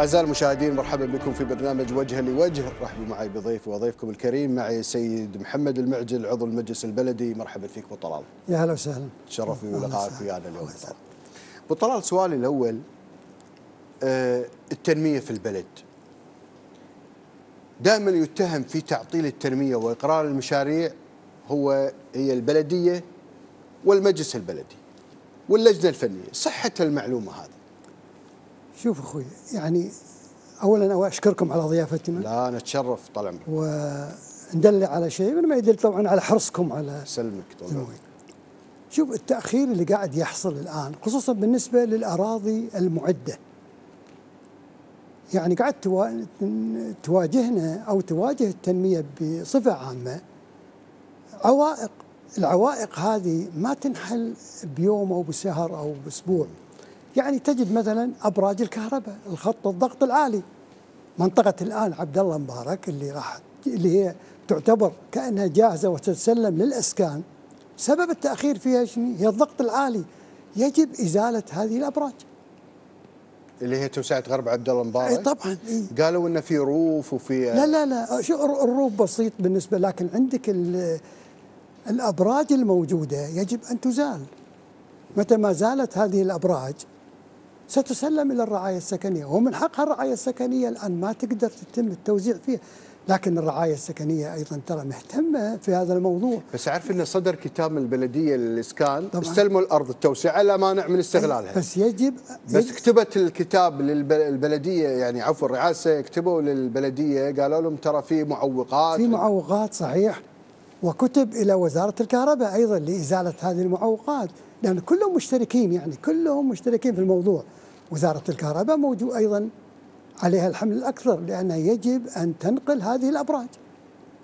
أعزائي المشاهدين مرحبا بكم في برنامج وجها لوجه. رحبوا معي بضيفي وضيفكم الكريم معي سيد محمد المعجل عضو المجلس البلدي. مرحبا فيك أبو طلال. يا هلا وسهلا. تشرف أهلا بلقائك وسهلا. ويانا اليوم. أبو طلال سؤالي الأول آه، التنمية في البلد. دائما يتهم في تعطيل التنمية وإقرار المشاريع هو هي البلدية والمجلس البلدي واللجنة الفنية. صحة المعلومة هذه. شوف أخوي يعني اولا أشكركم على ضيافتنا. لا نتشرف طال عمرك. وندل على شيء من ما يدل طبعا على حرصكم على سلمك طال عمرك. شوف التأخير اللي قاعد يحصل الآن خصوصا بالنسبة للأراضي المعدة. يعني قاعد توا- تواجهنا أو تواجه التنمية بصفة عامة عوائق العوائق هذه ما تنحل بيوم أو بشهر أو بأسبوع. يعني تجد مثلا أبراج الكهرباء الخط الضغط العالي. منطقة الآن عبد الله مبارك اللي راح اللي هي تعتبر كأنها جاهزة وتتسلم للإسكان. سبب التأخير فيها شنو؟ هي الضغط العالي. يجب إزالة هذه الأبراج. اللي هي توسعة غرب عبد الله إي مبارك طبعا إيه. قالوا إنه في روف وفي لا لا لا. شو الر- الروب بسيط بالنسبة لكن عندك ال- الأبراج الموجودة يجب أن تزال. متى ما زالت هذه الأبراج ستسلم إلى الرعاية السكنية. ومن حقها الرعاية السكنية الآن ما تقدر تتم التوزيع فيها لكن الرعاية السكنية أيضا ترى مهتمة في هذا الموضوع. بس عارف انه صدر كتاب من البلدية للإسكان طبعاً. استلموا الأرض التوسعة لا مانع من استغلالها. بس يجب, بس يجب كتبت الكتاب للبلديه يعني عفوا الرئاسة كتبوا للبلدية قالوا لهم ترى في معوقات. في معوقات صحيح. وكتب إلى وزارة الكهرباء أيضا لإزالة هذه المعوقات. لأن كلهم مشتركين يعني كلهم مشتركين في الموضوع. وزارة الكهرباء موجود أيضا عليها الحمل الأكثر لانها يجب أن تنقل هذه الأبراج.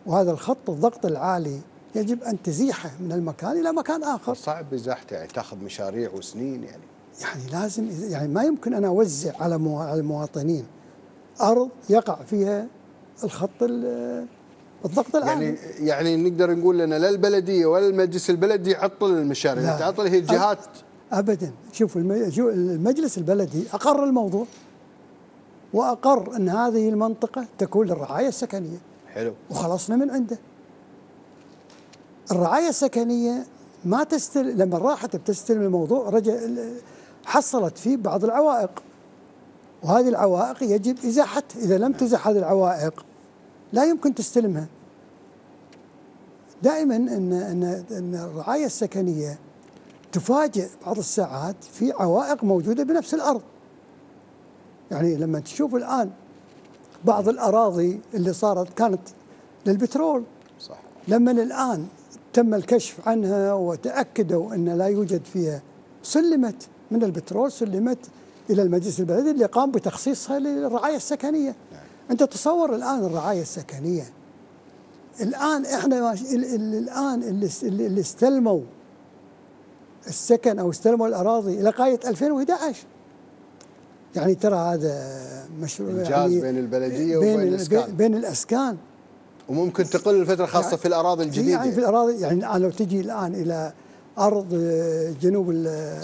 وهذا الخط الضغط العالي يجب أن تزيحه من المكان إلى مكان آخر. صعب إزاحته يعني تأخذ مشاريع وسنين يعني. يعني لازم يعني ما يمكن أنا أوزع على مو- على المواطنين. أرض يقع فيها الخط ال- الضغط العالي. يعني يعني نقدر نقول ان لا البلدية ولا المجلس البلدي يعطل المشاريع. تعطل هي الجهات. ابدا. شوف الم- شو- المجلس البلدي أقر الموضوع وأقر أن هذه المنطقة تكون للرعاية السكنية. حلو. وخلصنا من عنده. الرعاية السكنية ما تستلم لما راحت بتستلم الموضوع رجع حصلت فيه بعض العوائق. وهذه العوائق يجب إزاحتها. إذا لم تزح هذه العوائق لا يمكن تستلمها. دائما ان ان أن الرعاية السكنية تفاجئ بعض الساعات في عوائق موجودة بنفس الأرض. يعني لما تشوف الآن بعض الأراضي اللي صارت كانت للبترول. صح. لما الآن تم الكشف عنها وتأكدوا أن لا يوجد فيها سلمت من البترول سلمت إلى المجلس البلدي اللي قام بتخصيصها للرعاية السكنية. أنت تصور الآن الرعاية السكنية. الآن إحنا ماش- ال- ال- الآن اللي است- اللي اللي استلموا السكن أو استلموا الأراضي إلى غايه 2011 يعني ترى هذا مشروع إنجاز يعني بين البلدية بين وبين ال- الأسكان بين الأسكان وممكن تقل الفترة خاصة يعني- في الأراضي الجديدة يعني في الأراضي يعني الآن لو تجي الآن إلى أرض آه، جنوب.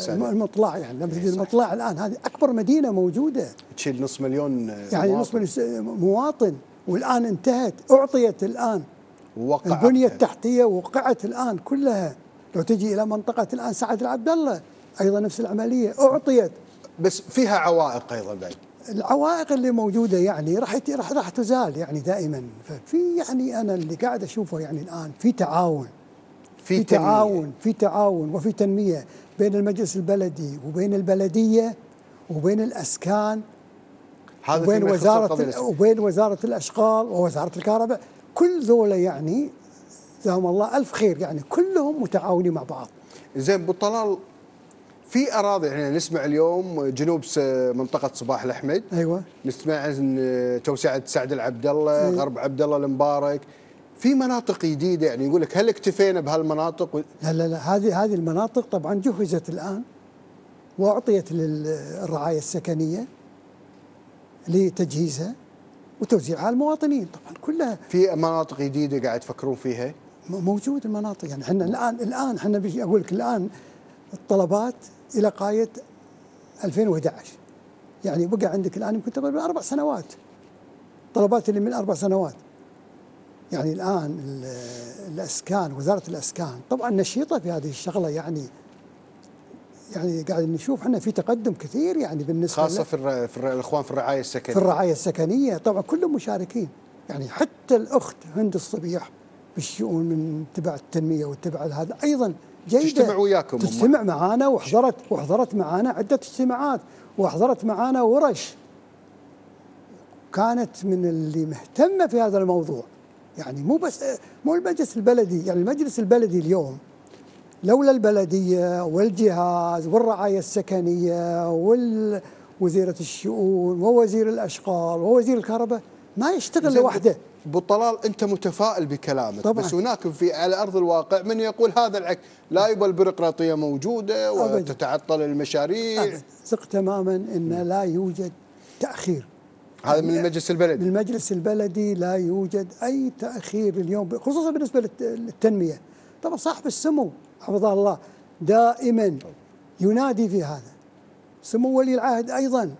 المطلع يعني لما تجي صح. المطلع الآن هذه أكبر مدينة موجودة تشيل نص مليون يعني مواطن. نصف من مواطن والآن انتهت أعطيت الآن ووقع البنية عقدها. التحتية وقعت الآن كلها لو تجي إلى منطقة الآن سعد العبد الله أيضا نفس العملية أعطيت. بس فيها عوائق أيضا بعد. العوائق اللي موجودة يعني راح راح راح تزال يعني دائما. ففي يعني أنا اللي قاعد أشوفه يعني الآن في تعاون. في, في. تعاون في تعاون وفي تنمية بين المجلس البلدي وبين البلدية وبين الأسكان هذا وبين وزارة. وبين وزارة الأشغال ووزارة الكهرباء. كل ذولا يعني جزاهم الله ألف خير. يعني كلهم متعاونين مع بعض. زين أبو طلال في أراضي يعني نسمع اليوم جنوب منطقة صباح الأحمد. أيوه. نسمع عن توسعة سعد العبد الله إيه. غرب عبد الله المبارك. في مناطق جديدة يعني يقول لك هل اكتفينا بهالمناطق؟ و- لا لا لا هذه هذه المناطق طبعا جهزت الآن وأعطيت للرعاية السكنية لتجهيزها وتوزيعها على المواطنين. طبعا كلها في مناطق جديدة قاعد تفكرون فيها؟ موجود المناطق. يعني إحنا الان الآن إحنا بيجي أقول لك الآن الطلبات إلى غايه 2011 يعني بقى عندك الآن يمكن تقريبا أربع سنوات. طلبات اللي من أربع سنوات. يعني الآن ال- الأسكان وزارة الأسكان. طبعا نشيطة في هذه الشغلة. يعني يعني قاعد نشوف إحنا في تقدم كثير يعني بالنسبة خاصة في, الر... في الر... الإخوان في الرعاية السكنية. في الرعاية السكنية. طبعا كلهم مشاركين. يعني حتى الأخت هند الصبيح بالشؤون من تبع التنمية وتبع هذا. أيضا جيدة. تجتمع وياكم. تجتمع معانا وحضرت وحضرت معانا عدة اجتماعات. وحضرت معانا ورش. كانت من اللي مهتمة في هذا الموضوع. يعني مو بس مو المجلس البلدي. يعني المجلس البلدي اليوم لولا البلدية والجهاز والرعاية السكنية ووزيره الشؤون ووزير الأشغال ووزير الكهرباء ما يشتغل لوحده. ابو طلال انت متفائل بكلامك طبعاً. بس هناك في على أرض الواقع من يقول هذا العكس لا يبقى البيروقراطيه موجوده. وتتعطل المشاريع. ثق تماما إن لا يوجد تأخير. هذا من المجلس البلدي. بالمجلس البلدي لا يوجد أي تأخير اليوم خصوصا بالنسبة للت- للتنمية. طبعا صاحب السمو حفظه الله دائما ينادي في هذا. سمو ولي العهد أيضا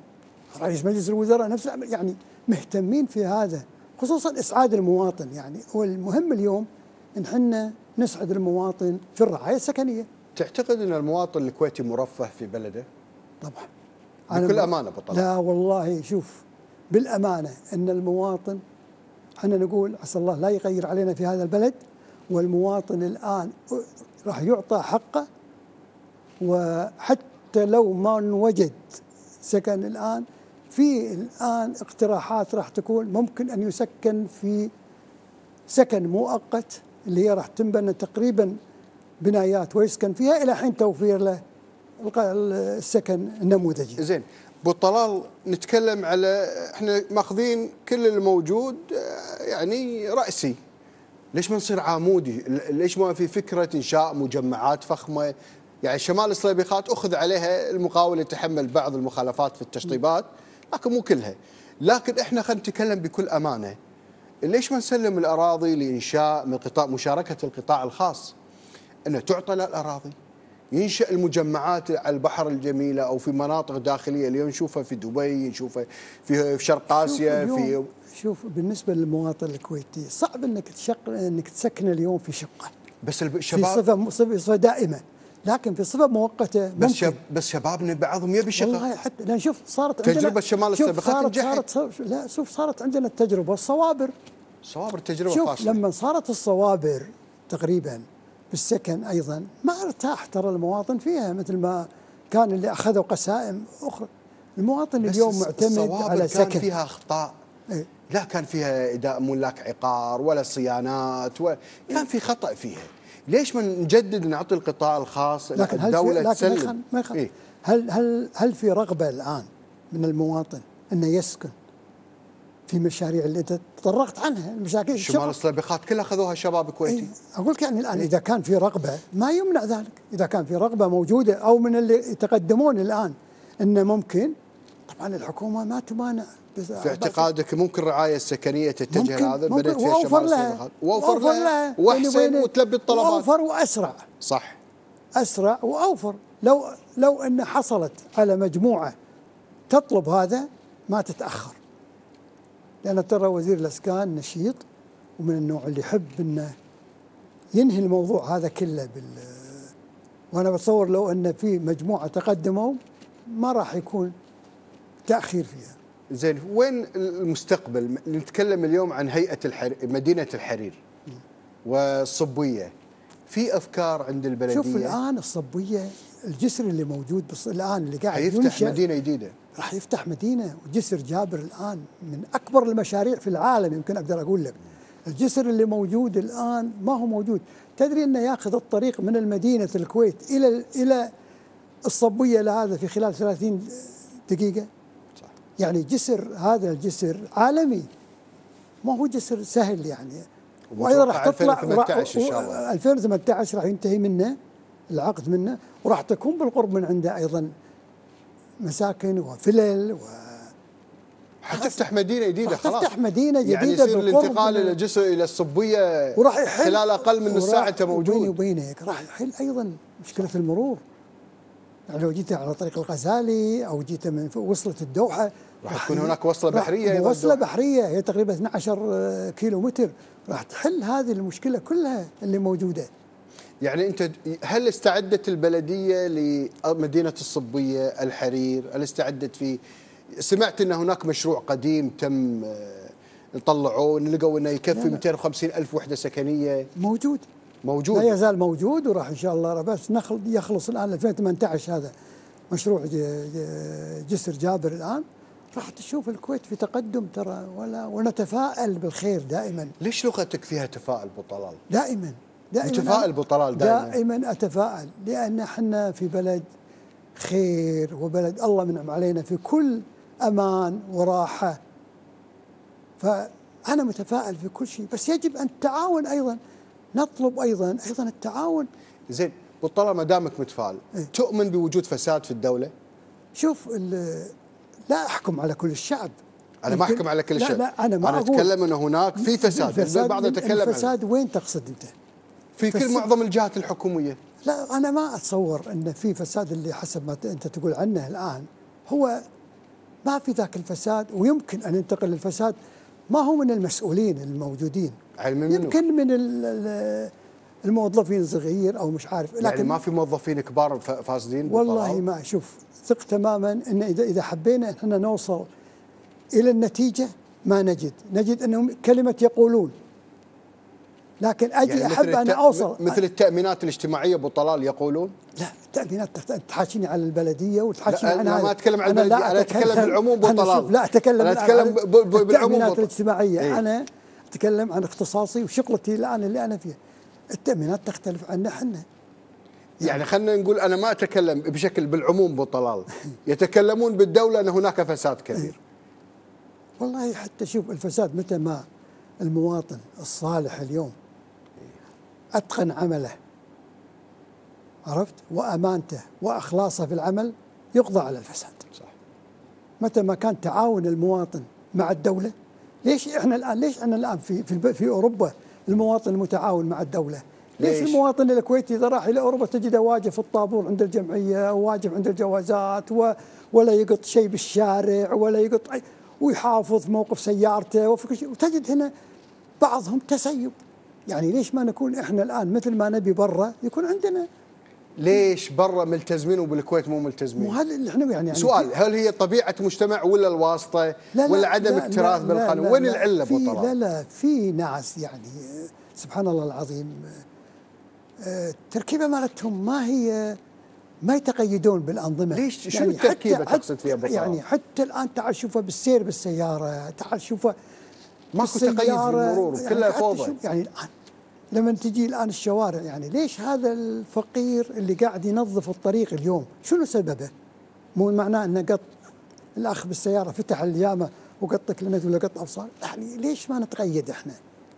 رئيس مجلس الوزراء نفس العمل يعني مهتمين في هذا. خصوصا إسعاد المواطن يعني هو المهم اليوم إن إحنا نسعد المواطن في الرعاية السكنية تعتقد إن المواطن الكويتي مرفه في بلده؟ طبعا بكل أمانة بطلع. لا والله شوف بالأمانة أن المواطن إحنا نقول عسى الله لا يغير علينا في هذا البلد والمواطن الآن راح يعطى حقه وحتى لو ما وجد سكن الآن في الآن اقتراحات راح تكون ممكن أن يسكن في سكن مؤقت اللي هي راح تنبنى تقريبا بنايات ويسكن فيها إلى حين توفير له السكن النموذجي زين أبو طلال نتكلم على إحنا ماخذين كل الموجود آه، يعني رأسي ليش ما نصير عامودي؟ ليش ما في فكرة إنشاء مجمعات فخمة؟ يعني شمال الصليبيخات أخذ عليها المقاول يتحمل بعض المخالفات في التشطيبات لكن مو كلها. لكن إحنا خلينا نتكلم بكل أمانة. ليش ما نسلم الأراضي لإنشاء من قطاع مشاركة القطاع الخاص؟ إنه تعطى الأراضي ينشأ المجمعات على البحر الجميلة أو في مناطق داخلية اليوم نشوفها في دبي نشوفها في في شرق آسيا شوف في شوف بالنسبة للمواطن الكويتي صعب إنك تشق إنك تسكن اليوم في شقة بس في الشباب صفة صفة صفة دائمة لكن في صفة مؤقتة بس شب بس شبابنا بعضهم يبي شقة. والله حتى لأن شوف صارت عندنا تجربة شمال السابقات صارت نجحت. صارت صارت لا شوف صارت عندنا التجربة الصوابر. صوابر تجربة شوف فاشلة. لما صارت الصوابر تقريبا بالسكن أيضا ما ارتاح ترى المواطن فيها مثل ما كان اللي أخذوا قسائم أخرى. المواطن اليوم معتمد على كان سكن. فيها أخطاء. إيه. لا كان فيها إداء ملاك عقار ولا صيانات ولا كان في خطأ فيها. ليش ما نجدد نعطي القطاع الخاص؟ لكن هل الدولة في لكن ما تسلم ما يخل إيه؟ هل هل هل في رغبة الآن من المواطن إنه يسكن في مشاريع اللي انت تطرقت عنها؟ المشاكل شمال الشغل. الصليبيخات كلها أخذوها شباب كويتي إيه، أقول لك يعني الآن إذا كان في رغبة ما يمنع ذلك. إذا كان في رغبة موجودة أو من اللي يتقدمون الآن إنه ممكن طبعا الحكومة ما تمانع. في اعتقادك ممكن الرعايه السكنية تتجه لهذا؟ بدأت فيها وأوفر لها وأوفر لها وأحسن وبينك. وتلبي الطلبات. وأوفر وأسرع. صح. أسرع وأوفر. لو لو أن حصلت على مجموعة تطلب هذا ما تتأخر. لأن ترى وزير الأسكان نشيط ومن النوع اللي يحب إنه ينهي الموضوع هذا كله بال. وأنا بتصور لو أن في مجموعة تقدموا ما راح يكون تأخير فيها. زين وين المستقبل؟ نتكلم اليوم عن هيئة الحرير مدينة الحرير والصبوية. في أفكار عند البلدية؟ شوف الآن الصبيه الجسر اللي موجود بس الآن اللي قاعد ينشأ مدينة جديدة. راح يفتح مدينة وجسر جابر الآن من أكبر المشاريع في العالم يمكن أقدر أقول لك. الجسر اللي موجود الآن ما هو موجود. تدري إنه ياخذ الطريق من المدينة الكويت إلى إلى الصبيه لهذا في خلال 30 دقيقة؟ يعني جسر هذا الجسر عالمي. ما هو جسر سهل يعني. وأيضا راح تطلع 2018 إن شاء الله. 2018 راح ينتهي منه العقد منه وراح تكون بالقرب من عنده أيضا مساكن وفلل و حتفتح مدينة جديدة خلاص تفتح مدينة جديدة يعني يصير الانتقال إلى الجسر إلى الصبية وراح يحل خلال أقل من نص ساعة أنت وبيني موجود وبينك راح يحل أيضا مشكلة المرور. يعني لو جيت على طريق الغزالي أو جيت من وصلت الدوحة راح تكون هناك بحرية أيضاً وصلة. بحرية هي تقريبا 12 كيلو متر راح تحل هذه المشكلة كلها اللي موجودة يعني أنت هل استعدت البلدية لمدينة الصبية الحرير؟ هل استعدت في سمعت إن هناك مشروع قديم تم آه، طلعوه لقوا إنه يكفي لا. 250 ألف وحدة سكنية موجود لا موجود يزال موجود وراح إن شاء الله بس نخل يخلص الآن 2018 هذا مشروع جسر جابر الآن. راح تشوف الكويت في تقدم ترى ولا ونتفائل بالخير دائما. ليش لغتك فيها تفاؤل أبو طلال؟ دائما دائما. متفائل أبو طلال دائما. دائما أتفائل لأن إحنا في بلد خير وبلد الله منعم علينا في كل أمان وراحة. فأنا متفائل في كل شيء بس يجب أن التعاون أيضا نطلب أيضا أيضا التعاون. زين ابو طلال ما دامك متفائل إيه. تؤمن بوجود فساد في الدولة؟ شوف لا أحكم على كل الشعب. أنا ما أحكم على كل لا شيء. لا أنا ما أنا أتكلم إنه هناك في فساد. البعض يتكلم عنه. الفساد وين تقصد أنت؟ في كل. معظم الجهات الحكومية. لا أنا ما أتصور إن في فساد اللي حسب ما أنت تقول عنه الآن. هو ما في ذاك الفساد ويمكن أن ينتقل للفساد. ما هو من المسؤولين الموجودين؟ علما منه يمكن من ال- ال- الموظفين الصغير أو مش عارف لكن يعني ما في موظفين كبار فاسدين والله طلال؟ ما أشوف ثق تماما إن اذا إذا حبينا إن إحنا نوصل إلى النتيجة ما نجد نجد إنهم كلمة يقولون لكن أجي يعني أحب أنا الت- أوصل مثل التأمينات الاجتماعية أبو طلال يقولون لا التأمينات تخت- تحاشيني على البلدية وتحاشيني عن هذا. ما أتكلم عن البلدية، أنا أتكلم بالعموم بطلال. شوف، لا عن ب- ب- بالعموم التأمينات بط- الاجتماعية إيه. أنا أتكلم عن اختصاصي وشغلتي الآن اللي أنا فيها. التأمينات تختلف عنا إحنا يعني خلينا نقول أنا ما أتكلم بشكل بالعموم ابو طلال يتكلمون بالدولة أن هناك فساد كبير. والله حتى شوف الفساد متى ما المواطن الصالح اليوم أتقن عمله. عرفت؟ وأمانته وأخلاصه في العمل يقضى على الفساد. صح. متى ما كان تعاون المواطن مع الدولة ليش إحنا الآن ليش إحنا الآن في في, في أوروبا المواطن المتعاون مع الدولة؟ ليش, ليش؟ المواطن الكويتي إذا راح إلى أوروبا تجده واقف في الطابور عند الجمعية واقف عند الجوازات و ولا يقط شيء بالشارع ولا يقط ويحافظ موقف سيارته وفي كل شيء. وتجد هنا بعضهم تسيب. يعني ليش ما نكون إحنا الآن مثل ما نبي برا يكون عندنا ليش برا ملتزمين وبالكويت مو ملتزمين؟ وهذا اللي إحنا يعني, يعني سؤال هل هي طبيعة مجتمع ولا الواسطة ولا عدم لا اكتراث لا بالقانون؟ لا وين لا العلة ابو في- لا طلال لا في ناس يعني آه، سبحان الله العظيم آه، التركيبه مالتهم ما هي ما يتقيدون بالأنظمة. ليش؟ شنو التركيبة تقصد فيها طلال؟ يعني حتى الآن تعال شوفها بالسير بالسيارة تعال شوفها ماكو تقيد في بالسيارة، المرور يعني كلها فوضى. يعني الآن لما تجي الآن الشوارع يعني ليش هذا الفقير اللي قاعد ينظف الطريق اليوم شنو سببه؟ مو معناه إنه قط الأخ بالسيارة فتح اليامة وقطك لنا ولا قط أبصار يعني ليش ما نتقيد إحنا؟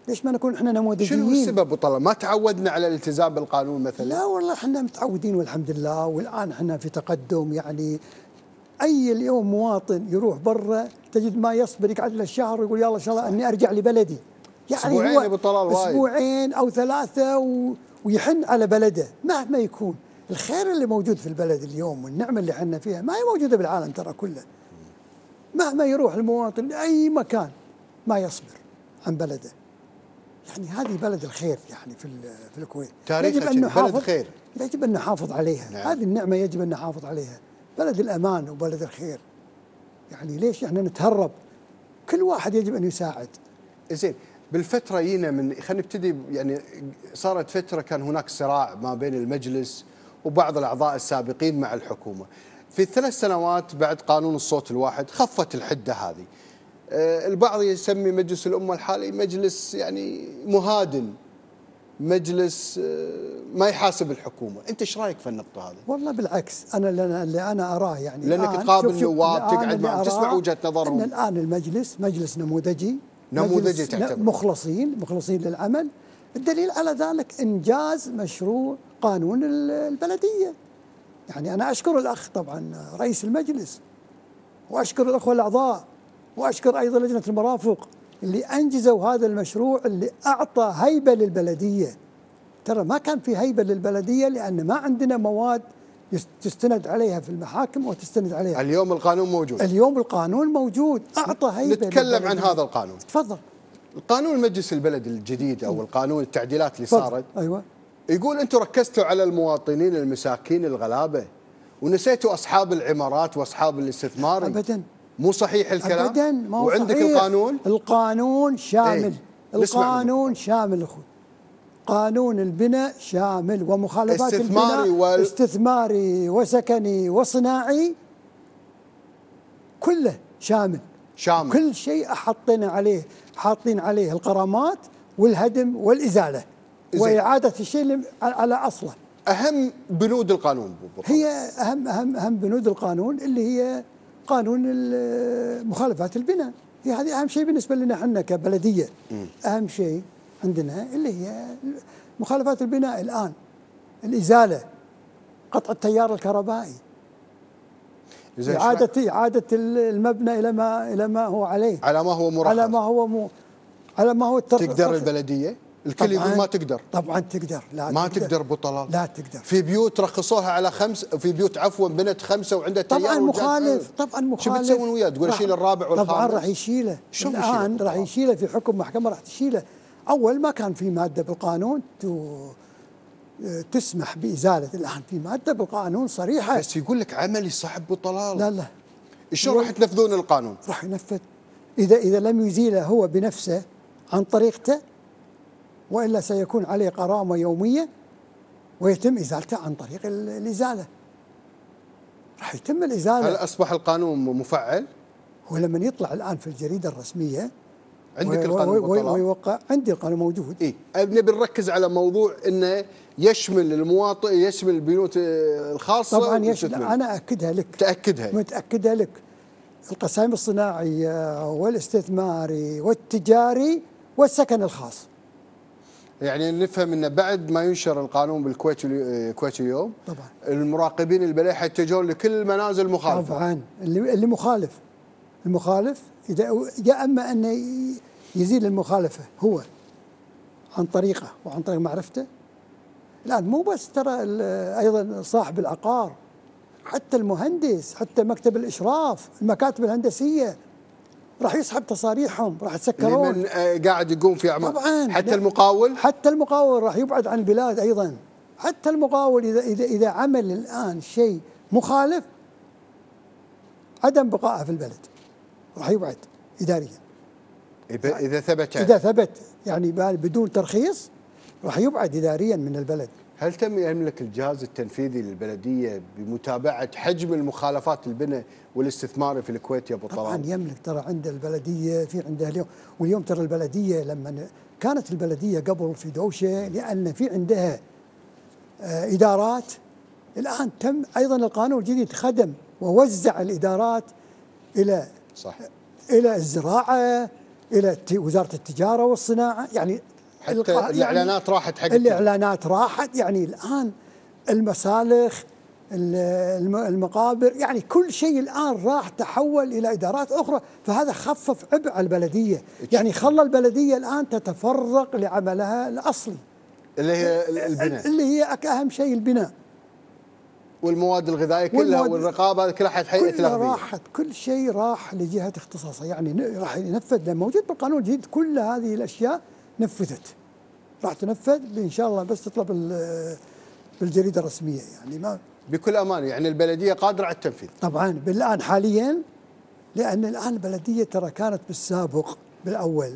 ليش ما نكون إحنا نموذجيين؟ شنو السبب ابو طلال ما تعودنا على الالتزام بالقانون مثلا لا والله إحنا متعودين والحمد لله والآن إحنا في تقدم يعني أي اليوم مواطن يروح برا تجد ما يصبر يقعد له شهر ويقول يلا إن شاء الله إني أرجع لبلدي يعني يا أبو طلال وايد. أسبوعين أو ثلاثة و... ويحن على بلده مهما يكون. الخير اللي موجود في البلد اليوم والنعمة اللي إحنا فيها ما هي موجودة بالعالم ترى كله. مهما يروح المواطن لأي مكان ما يصبر عن بلده. يعني هذه بلد الخير يعني في في الكويت. تاريخها يجب أن كذي، بلد نحافظ خير. يجب أن نحافظ عليها. نعم. هذه النعمة يجب أن نحافظ عليها. بلد الأمان وبلد الخير. يعني ليش إحنا نتهرب؟ كل واحد يجب أن يساعد. زين بالفترة جينا من خلينا نبتدي يعني صارت فترة كان هناك صراع ما بين المجلس وبعض الأعضاء السابقين مع الحكومة. في الثلاث سنوات بعد قانون الصوت الواحد خفت الحدة هذه. آه، البعض يسمي مجلس الأمة الحالي مجلس يعني مهادن مجلس آه، ما يحاسب الحكومة، أنت إيش رأيك في النقطة هذه؟ والله بالعكس أنا اللي, أنا أراه يعني الآن- تقابل نواب، تقعد معهم، تسمع وجهة نظرهم. إن الآن المجلس مجلس نموذجي نموذجي تعتبر. مخلصين مخلصين للعمل. الدليل على ذلك إنجاز مشروع قانون ال- البلدية. يعني أنا أشكر الأخ طبعا رئيس المجلس وأشكر الأخوة الأعضاء وأشكر أيضا لجنة المرافق اللي أنجزوا هذا المشروع اللي أعطى هيبة للبلدية. ترى ما كان في هيبة للبلدية لأن ما عندنا مواد تستند عليها في المحاكم وتستند عليها. اليوم القانون موجود. اليوم القانون موجود. أعطى هيبة نتكلم عن. هذا القانون. تفضل. القانون المجلس البلد الجديد أو القانون التعديلات اللي صارت أيوه. يقول أنتم ركزتوا على المواطنين المساكين الغلابة ونسيتوا أصحاب العمارات وأصحاب الاستثمار. ابدا. مو صحيح الكلام؟ ابدا. ما هو وعندك صحيح. القانون؟ القانون شامل. نسمع القانون شامل أخوي. قانون البناء شامل ومخالفات استثماري البناء وال- استثماري وسكني وصناعي كله شامل. شامل. كل شيء حاطين عليه حاطين عليه الغرامات والهدم والإزالة زين. وإعادة الشيء على أصله. أهم بنود القانون بالضبط. هي أهم أهم أهم بنود القانون اللي هي قانون ال- مخالفات البناء. هي هذه أهم شيء بالنسبة لنا إحنا كبلدية. أهم شيء عندنا اللي هي مخالفات البناء الآن الإزالة قطع التيار الكهربائي. إعادة إعادة المبنى إلى ما إلى ما هو عليه. على ما هو مرخص. على ما هو مو على ما هو الترخ تقدر البلدية؟ الكل يقول ما تقدر. طبعا تقدر. لا ما تقدر. ابو طلال لا تقدر. في بيوت رخصوها على خمس في بيوت عفوا بنت خمسة وعندها تيار طبعا مخالف. طبعا شو مخالف. بتسوون وياه تقول اشيل الرابع والخامس؟ طبعا راح يشيله. الآن؟ راح يشيله في حكم محكمة راح تشيله. أول ما كان في مادة بالقانون تو- تسمح بإزالة الآن في مادة بالقانون صريحة. بس يقول لك عملي صعب ابو طلال لا لا. شلون راح تنفذون القانون؟ راح ينفذ. إذا إذا لم يزيله هو بنفسه عن طريقته وإلا سيكون عليه غرامه يومية ويتم إزالته عن طريق ال- الإزالة. راح يتم هل الازاله أصبح القانون مفعل؟ ولما يطلع الآن في الجريدة الرسمية عندك القانون طلال؟ ويوقع عندي القانون موجود. اي نبي نركز على موضوع إنه يشمل المواطن يشمل البيوت آه، الخاصة طبعا يشمل. أنا اكدها لك. تأكدها. متأكدة لك. القسائم الصناعيه والاستثماري والتجاري والسكن الخاص. يعني نفهم إنه بعد ما ينشر القانون بالكويت اليو- آه، الكويت اليوم طبعا. المراقبين البلديه حيتجهون لكل المنازل المخالفه طبعا. اللي اللي مخالف. المخالف يا أما انه ي- يزيل المخالفة هو عن طريقه وعن طريق معرفته الآن مو بس ترى أيضا صاحب العقار حتى المهندس حتى مكتب الإشراف المكاتب الهندسية راح يسحب تصاريحهم راح يتسكرون. لمن آه، قاعد يقوم في أعمال. طبعا. حتى. المقاول؟ حتى المقاول راح يبعد عن البلاد أيضا. حتى المقاول إذا إذا إذا عمل الآن شيء مخالف عدم بقائه في البلد. راح يبعد اداريا. اذا ثبت إذا ثبت يعني بدون ترخيص راح يبعد اداريا من البلد. هل تم يملك الجهاز التنفيذي للبلدية بمتابعة حجم المخالفات البناء والاستثماري في الكويت يا أبو طبعا طلال؟ يملك ترى عند البلدية في عندها اليوم واليوم ترى البلدية لما كانت البلدية قبل في دوشة لأن في عندها آه، إدارات. الآن تم أيضا القانون الجديد خدم ووزع الإدارات إلى صح. إلى الزراعة إلى وزارة التجارة والصناعة يعني حتى يعني الإعلانات راحت حق الإعلانات راحت يعني الآن المسالخ ال- الم- المقابر يعني كل شيء الآن راح تحول إلى إدارات أخرى فهذا خفف عبء على البلديه يعني خلى البلدية الآن تتفرغ لعملها الأصلي. اللي هي ال- البناء. اللي هي أهم شيء البناء. والمواد الغذائية كلها والمواد- والرقابة هذه كلها حت هيئه كلها راحت. كل شيء راح لجهة اختصاصها. يعني راح ينفذ. لما موجود بالقانون الجديد كل هذه الأشياء نفذت. راح تنفذ إن شاء الله بس تطلع بال- بالجريدة الرسمية. يعني ما بكل أمانة يعني البلدية قادرة على التنفيذ. طبعا. بالآن حاليا لأن الآن البلدية ترى كانت بالسابق بالأول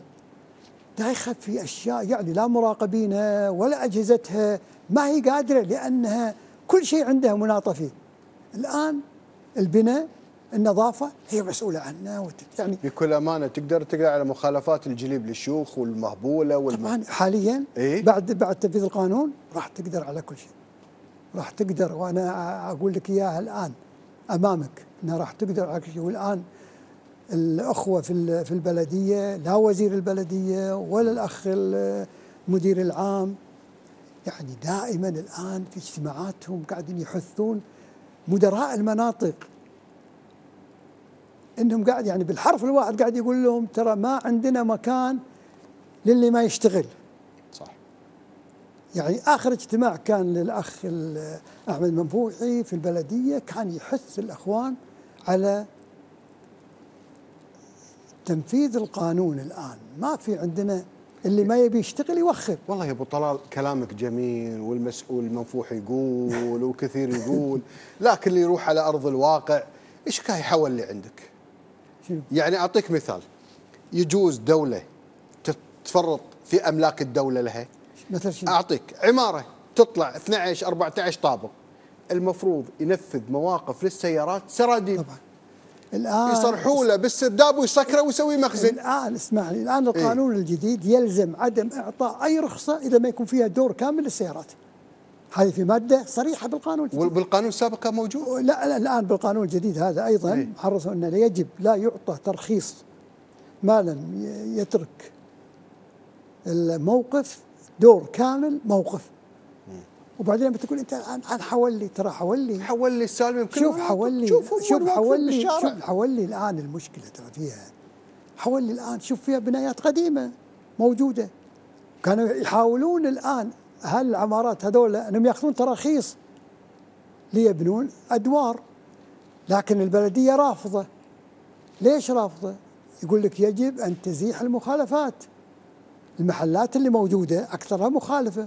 دايخة في أشياء يعني لا مراقبينها ولا أجهزتها. ما هي قادرة لأنها كل شيء عندها مناطة فيه. الآن البناء النظافة هي مسؤولة عنها وت- يعني بكل أمانة تقدر تقدر على مخالفات الجليب للشيوخ والمهبولة والم... طبعا حاليا إيه؟ بعد بعد تنفيذ القانون راح تقدر على كل شيء. راح تقدر وأنا أقول لك إياها الآن أمامك إنها راح تقدر على كل شيء والآن الأخوة في في البلدية لا وزير البلدية ولا الأخ المدير العام يعني دائما الآن في اجتماعاتهم قاعدين يحثون مدراء المناطق. إنهم قاعد يعني بالحرف الواحد قاعد يقول لهم ترى ما عندنا مكان للي ما يشتغل. صح. يعني آخر اجتماع كان للأخ أحمد منفوعي في البلدية كان يحث الأخوان على تنفيذ القانون الآن. ما في عندنا اللي ما يبي يشتغل يوخر. والله يا أبو طلال كلامك جميل والمسؤول المنفوح يقول وكثير يقول لكن اللي يروح على أرض الواقع إيش كاي يحول اللي عندك؟ يعني أعطيك مثال. يجوز دولة تتفرط في أملاك الدولة لها؟ مثل شنو؟ أعطيك عمارة تطلع 12 14 طابق. المفروض ينفذ مواقف للسيارات سراديب. طبعا. الآن يصرحوا له بالسرداب ويسكره ويسوي مخزن. الآن اسمعني الآن القانون الجديد يلزم عدم إعطاء أي رخصة إذا ما يكون فيها دور كامل للسيارات. هذه في مادة صريحة بالقانون الجديد. وبالقانون السابق كان موجود؟ لا لا الآن بالقانون الجديد هذا أيضا إيه. حرصوا أنه يجب لا يعطى ترخيص ما لم يترك الموقف دور كامل موقف. وبعدين لما تقول أنت الآن عن حولي ترى حولي. حول لي السالم يمكن شوف حولي شوف حولي. شوف حولي الآن المشكلة ترى فيها. حولي الآن شوف فيها بنايات قديمة موجودة. كانوا يحاولون الآن هل العمارات هذول أنهم يأخذون تراخيص ليبنون أدوار. لكن البلدية رافضة. ليش رافضة؟ يقول لك يجب أن تزيح المخالفات. المحلات اللي موجودة أكثرها مخالفة.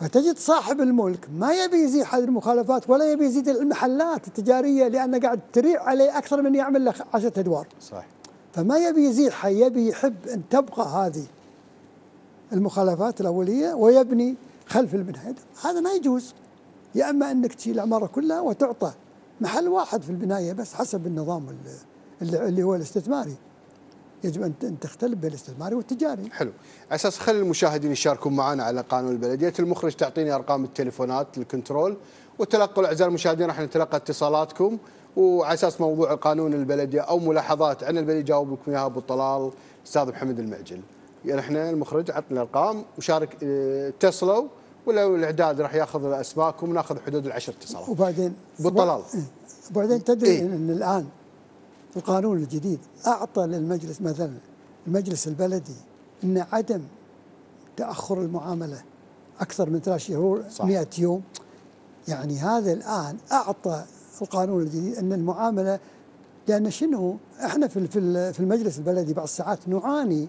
فتجد صاحب الملك ما يبي يزيح هذه المخالفات ولا يبي يزيد المحلات التجارية لأنه قاعد تريع عليه أكثر من يعمل له عشرة أدوار. صح فما يبي يزيحها يبي يحب أن تبقى هذه المخالفات الأولية ويبني خلف البنايه هذا ما يجوز. يا أما أنك تشيل العمارة كلها وتعطى محل واحد في البنايه بس حسب النظام ال- اللي, اللي هو الاستثماري. يجب أن تختلف بين الاستثماري والتجاري حلو على أساس خلي المشاهدين يشاركون معنا على قانون البلديه المخرج تعطيني أرقام التليفونات الكنترول وتلقوا الاعزائي المشاهدين راح نتلقى اتصالاتكم وعلى أساس موضوع القانون البلديه أو ملاحظات عن البلديه يجاوب لكم اياها أبو طلال أستاذ محمد المعجل يعني إحنا المخرج عطنا الأرقام وشارك آه، اتصلوا ولو الإعداد راح يأخذ أسماءكم وناخذ حدود العشر اتصالات وبعدين بالطلال. إيه. وبعدين تدري إيه؟ إن الآن القانون الجديد أعطى للمجلس مثلا المجلس البلدي إن عدم تأخر المعاملة أكثر من ثلاث شهور صح. 100 يوم. يعني هذا الآن أعطى القانون الجديد إن المعاملة لأن شنو؟ إحنا في في في المجلس البلدي بعض الساعات نعاني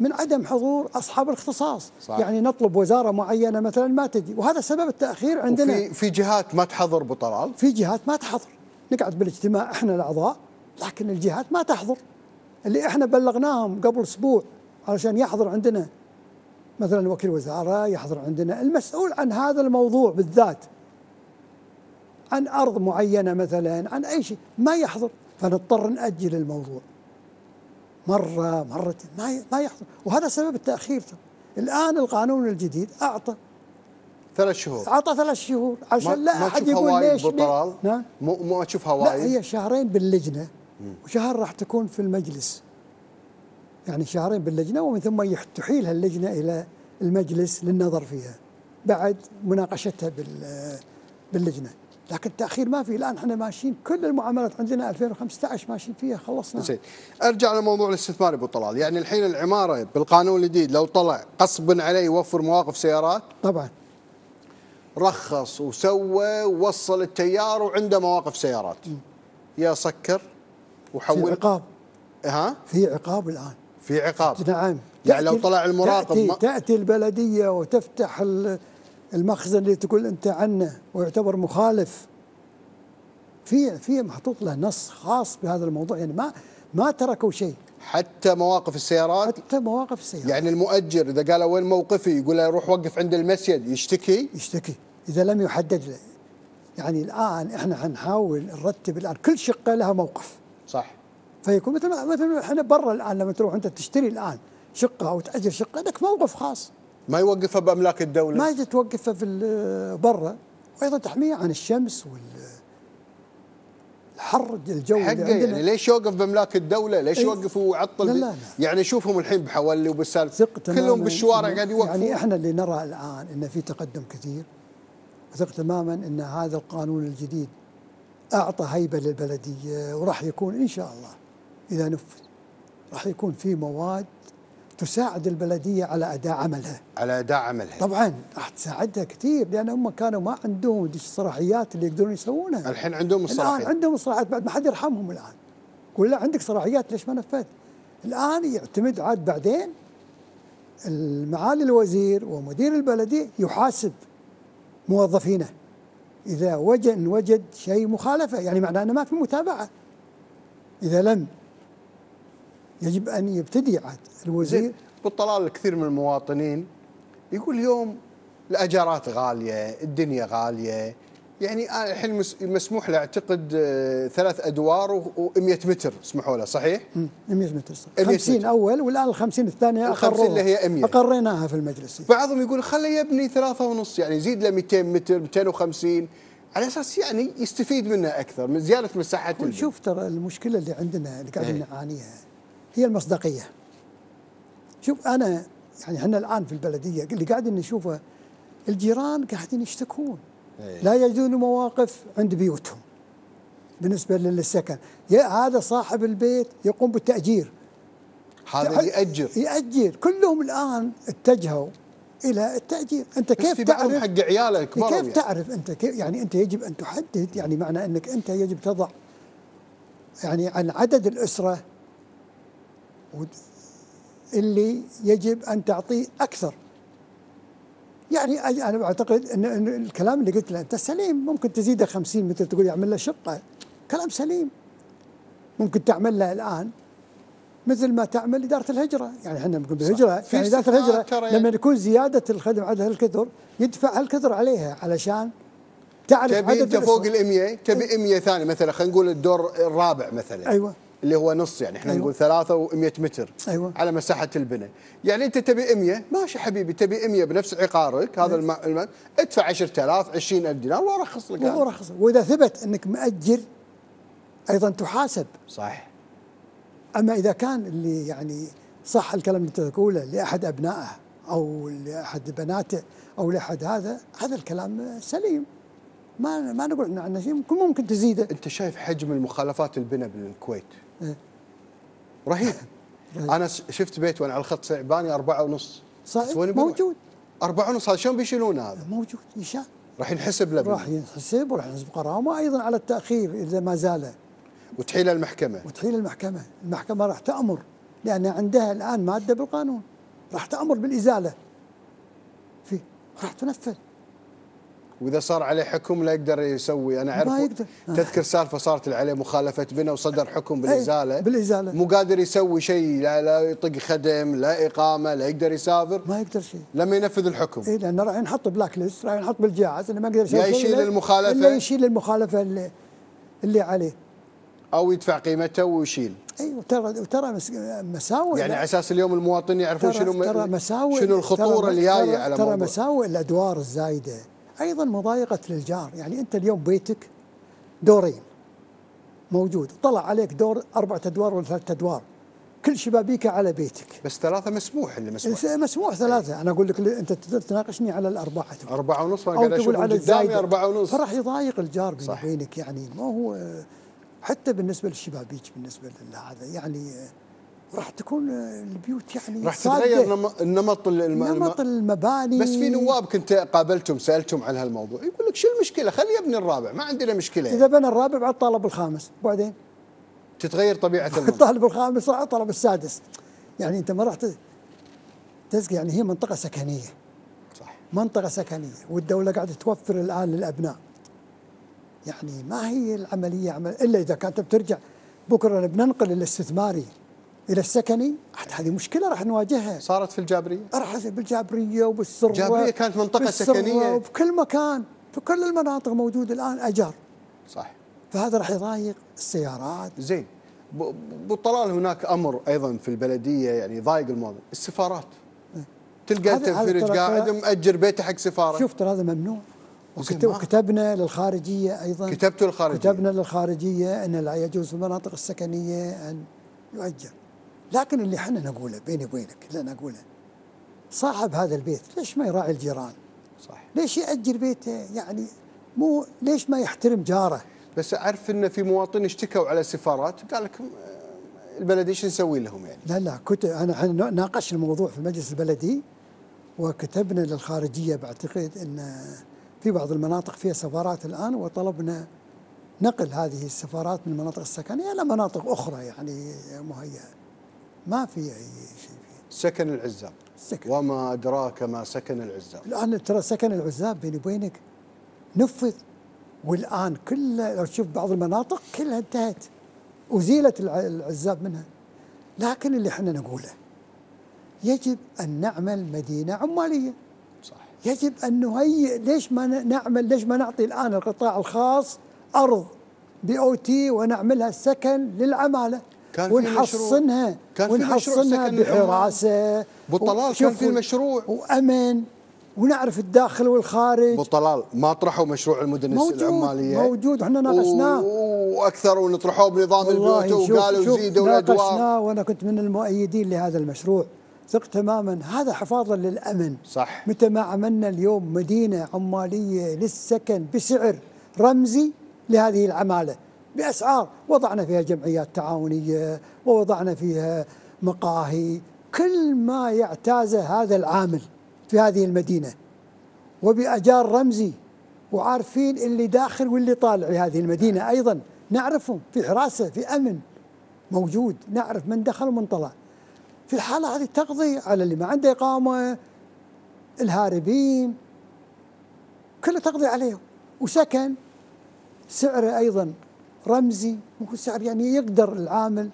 من عدم حضور أصحاب الاختصاص. صح. يعني نطلب وزارة معينة مثلا ما تجي وهذا سبب التأخير عندنا. وفي في جهات ما تحضر ابو طلال في جهات ما تحضر. نقعد بالاجتماع إحنا الأعضاء لكن الجهات ما تحضر. اللي إحنا بلغناهم قبل أسبوع علشان يحضر عندنا مثلا وكيل وزارة يحضر عندنا المسؤول عن هذا الموضوع بالذات. عن أرض معينة مثلا عن أي شيء ما يحضر. فنضطر نأجل الموضوع. مرة مرتين ما ما يحضر. وهذا سبب التأخير. الآن القانون الجديد أعطى. ثلاث شهور. أعطى ثلاث شهور ما, عشان لا ما أحد تشوفها يقول ليش نعم مو ما تشوفها لا وايد هي شهرين باللجنة. وشهر راح تكون في المجلس. يعني شهرين باللجنة ومن ثم تحيلها اللجنه إلى المجلس للنظر فيها. بعد مناقشتها بال باللجنة. لكن تاخير ما في. الآن إحنا ماشيين كل المعاملات عندنا 2015 ماشيين فيها خلصنا. زين. أرجع لموضوع الاستثمار أبو طلال. يعني الحين العمارة بالقانون الجديد لو طلع قصبا عليه يوفر مواقف سيارات؟ طبعا. رخص وسوى ووصل التيار وعنده مواقف سيارات. يا سكر. في وحول عقاب. ها؟ في عقاب الآن. في عقاب. نعم. يعني لو طلع المراقب تأتي, ما- تأتي البلدية وتفتح ال- المخزن اللي تقول أنت عنه ويعتبر مخالف. في في محطوط له نص خاص بهذا الموضوع. يعني ما ما تركوا شيء. حتى مواقف السيارات؟ حتى مواقف السيارة يعني المؤجر إذا قال وين موقفي؟ يقول له روح وقف عند المسجد. يشتكي؟ يشتكي. إذا لم يحدد له. يعني الآن إحنا حنحاول نرتب الآن. كل شقة لها موقف. صح. فيكون مثل ما مثل إحنا برا الآن لما تروح أنت تشتري الآن شقة أو تأجر شقة لك موقف خاص. ما يوقفها بأملاك الدولة. ما يجي توقفها في برا. وأيضا تحمية عن الشمس وال الحر الجو حقه يعني ليش يوقف بأملاك الدولة؟ ليش إيه. يوقف ويعطل؟ لا، لا، لا. يعني شوفهم الحين بحولي وبالسالفه كلهم بالشوارع إنه- قاعد يوقفون يعني إحنا اللي نرى الآن إن في تقدم كثير. وثق تماما إن هذا القانون الجديد أعطى هيبة للبلدية وراح يكون إن شاء الله إذا نفذ. راح يكون في مواد تساعد البلدية على أداء عملها. على أداء عملها. طبعا راح تساعدها كثير لأن هم كانوا ما عندهم الصلاحيات اللي يقدرون يسوونها. الحين عندهم الآن الصلاحيه عندهم الصلاحيات بعد ما حد يرحمهم الآن. قول لا عندك صلاحيات ليش ما نفذت؟ الآن يعتمد عاد بعدين المعالي الوزير ومدير البلديه يحاسب موظفينه. إذا وجد وجد شيء مخالفة يعني معناه أنه ما في متابعة. إذا لم يجب أن يبتدي عاد الوزير. بالطلال الكثير من المواطنين يقول اليوم الأجارات غالية، الدنيا غالية، يعني أنا الحين مس- مسموح له أعتقد آه، ثلاث أدوار و100 متر سمحوا له صحيح؟ مم، 100 متر صح 100 50 متر. أول والآن ال 50 الثانية ال 50 اللي هي 100. أقريناها في المجلس بعضهم يقول خليه يبني ثلاثة ونص يعني يزيد له 200 متر 250 على أساس يعني يستفيد منها أكثر من زيادة مساحه. شوف ترى المشكلة اللي عندنا اللي قاعدين إيه. نعانيها هي المصداقية شوف أنا يعني إحنا الآن في البلدية اللي قاعدين نشوفه الجيران قاعدين يشتكون. لا يجدون مواقف عند بيوتهم. بالنسبة للسكن. هذا صاحب البيت يقوم بالتأجير. هذا يأجر. يأجر. كلهم الآن اتجهوا إلى التأجير. أنت بس كيف تعرف حق عياله كبروا كيف يعني. تعرف أنت كيف يعني أنت يجب أن تحدد يعني معنى أنك أنت يجب تضع يعني عن عدد الأسرة ود- اللي يجب أن تعطيه أكثر. يعني أعتقد أن أن الكلام اللي قلت له أنت سليم ممكن تزيده 50 متر تقول يعمل له شقة كلام سليم ممكن تعمل له الآن مثل ما تعمل إدارة الهجرة يعني إحنا نقول بالهجرة في يعني استثناءات الهجرة ترى يعني. لما يكون زيادة الخدم عدد هالكثر يدفع هالكثر عليها علشان تعرف تبي أنت فوق. ال 100 تبي 100 ثاني مثلا خلينا نقول الدور الرابع مثلا أيوة. اللي هو نص يعني إحنا أيوة. نقول ثلاثة و100 متر أيوة. على مساحة البناء يعني أنت تبي 100 ماشي حبيبي تبي 100 بنفس عقارك هذا الم... الم... ادفع 10000 20000 دينار وارخص لك وهو أنا. رخص وإذا ثبت أنك مأجر أيضا تحاسب صح أما إذا كان اللي يعني صح الكلام اللي أنت تقوله لأحد أبنائه أو لأحد بناته أو لأحد هذا هذا الكلام سليم ما ما نقول إحنا عنه شيء ممكن تزيده أنت شايف حجم المخالفات البناء بالكويت. رهيب. أنا شفت بيت وأنا على الخط صعباني أربعة ونص. صحيح؟ موجود. أربعة ونص هذا شلون بيشيلونه هذا؟ موجود يشاء. راح ينحسب له. راح ينحسب وراح ينحسب غرامه أيضا على التأخير إذا ما زال وتحيل المحكمة. وتحيل المحكمة، المحكمة راح تأمر لأن عندها الآن مادة بالقانون. راح تأمر بالإزالة. في راح تنفذ. وإذا صار عليه حكم لا يقدر يسوي. أنا ما اعرف يقدر. تذكر سالفة صارت عليه مخالفة بنا وصدر حكم بالإزالة. أي، بالإزالة. مو قادر يسوي شيء لا, لا يطق خدم لا إقامة لا يقدر يسافر. ما يقدر شيء. لما ينفذ الحكم. اي لأنه راح ينحط بلاك ليست راح ينحط بالجهاز إنه ما يقدر يسوي شيء يشيل. الا يشيل المخالفة اللي اللي عليه. أو يدفع قيمته ويشيل. اي وترى وترى مس- مساوئ. يعني. على أساس اليوم المواطنين يعرفون ترى شنو ترى مساوئ. شنو الخطورة ترى- اللي جاية ترى- على ترى مساوئ الأدوار الزايدة. أيضا مضايقة للجار. يعني أنت اليوم بيتك دورين موجود طلع عليك دور اربعه أدوار ولا ثلاثة أدوار. كل شبابيكه على بيتك. بس ثلاثة مسموح اللي مسموح. مسموح ثلاثة. أنا أقول لك أنت تناقشني على الأربعة. أربعة ونص وأنا أو قاعد أشوف قدامي أربعة ونص. فراح يضايق الجار بيني. وبينك يعني ما هو حتى بالنسبة للشبابيك بالنسبة لهذا يعني راح تكون البيوت يعني راح. تتغير نم- النمط الم- الم- نمط المباني. بس في نواب كنت قابلتهم سألتهم عن هالموضوع. يقول لك شو المشكلة؟ خليه يبني الرابع ما عندنا مشكلة. إذا بنى الرابع بعد طالب الخامس. وبعدين تتغير طبيعة المنطقة. طالب الخامس راح طلب السادس. يعني أنت ما راح ت- تزكي يعني هي منطقة سكنية. صح. منطقة سكنية والدولة قاعدة توفر الآن للأبناء. يعني ما هي العملية عمل إلا إذا كانت بترجع بكرة بننقل الاستثماري. إلى السكني. هذه مشكلة راح نواجهها. صارت في الجابرية. راح بالجابرية وبالسره جابرية كانت منطقة بالسرة سكنية. وبكل مكان. في كل المناطق موجود الآن أجار. صح. فهذا راح يضايق السيارات. زين. ب- بالطلال هناك أمر أيضا في البلدية يعني يضايق المواطن السفارات. تلقى انت فرج قاعد مأجر بيته حق سفارة. شوف ترى هذا ممنوع. وكتبنا للخارجية أيضا. كتبتوا الخارجيه كتبنا للخارجية إن لا يجوز في المناطق السكنية أن يؤجر. لكن اللي إحنا نقوله بيني وبينك اللي أنا أقوله صاحب هذا البيت ليش ما يراعي الجيران؟ صح ليش يأجر بيته؟ يعني مو ليش ما يحترم جاره؟ بس أعرف إن في مواطنين اشتكوا على سفارات قال لك آه، البلديه شو نسوي لهم يعني؟ لا لا كنت أنا ناقشنا الموضوع في المجلس البلدي وكتبنا للخارجية بعتقد إن في بعض المناطق فيها سفارات الآن وطلبنا نقل هذه السفارات من المناطق السكنية إلى مناطق أخرى يعني مهيئة ما في أي شيء فيه. سكن العزاب. سكن. وما أدراك ما سكن العزاب. الآن ترى سكن العزاب بيني وبينك نفذ. والآن كل لو تشوف بعض المناطق كلها انتهت. ازيلت الع- العزاب منها. لكن اللي إحنا نقوله يجب أن نعمل مدينة عمالية. صح. يجب أن نهيئ ليش ما نعمل ليش ما نعطي الآن القطاع الخاص أرض BOT ونعملها سكن للعمالة؟ كان ونحصنها مشروع- كان في مشروع ونحصنها. بحراسه أبو طلال وشوف كان في المشروع. وأمن. ونعرف الداخل والخارج. ابو طلال ما طرحوا مشروع المدن موجود العمالية. موجود. إحنا ناقشناه. وأكثر ونطرحوه بنظام البيوت وقالوا زيدوا الأدوار. ناقشناه وأنا كنت من المؤيدين لهذا المشروع. ثق تماما. هذا حفاظا للأمن. صح. متى ما عملنا اليوم مدينة عمالية للسكن بسعر رمزي لهذه العمالة. بأسعار. وضعنا فيها جمعيات تعاونية ووضعنا فيها مقاهي. كل ما يعتازه هذا العامل في هذه المدينة. وبأجار رمزي. وعارفين اللي داخل واللي طالع لهذه المدينة أيضا. نعرفهم في حراسة في أمن. موجود. نعرف من دخل ومن طلع. في الحالة هذه تقضي على اللي ما عنده إقامة. الهاربين. كله تقضي عليهم. وسكن. سعره أيضا رمزي مو سعر يعني يقدر العامل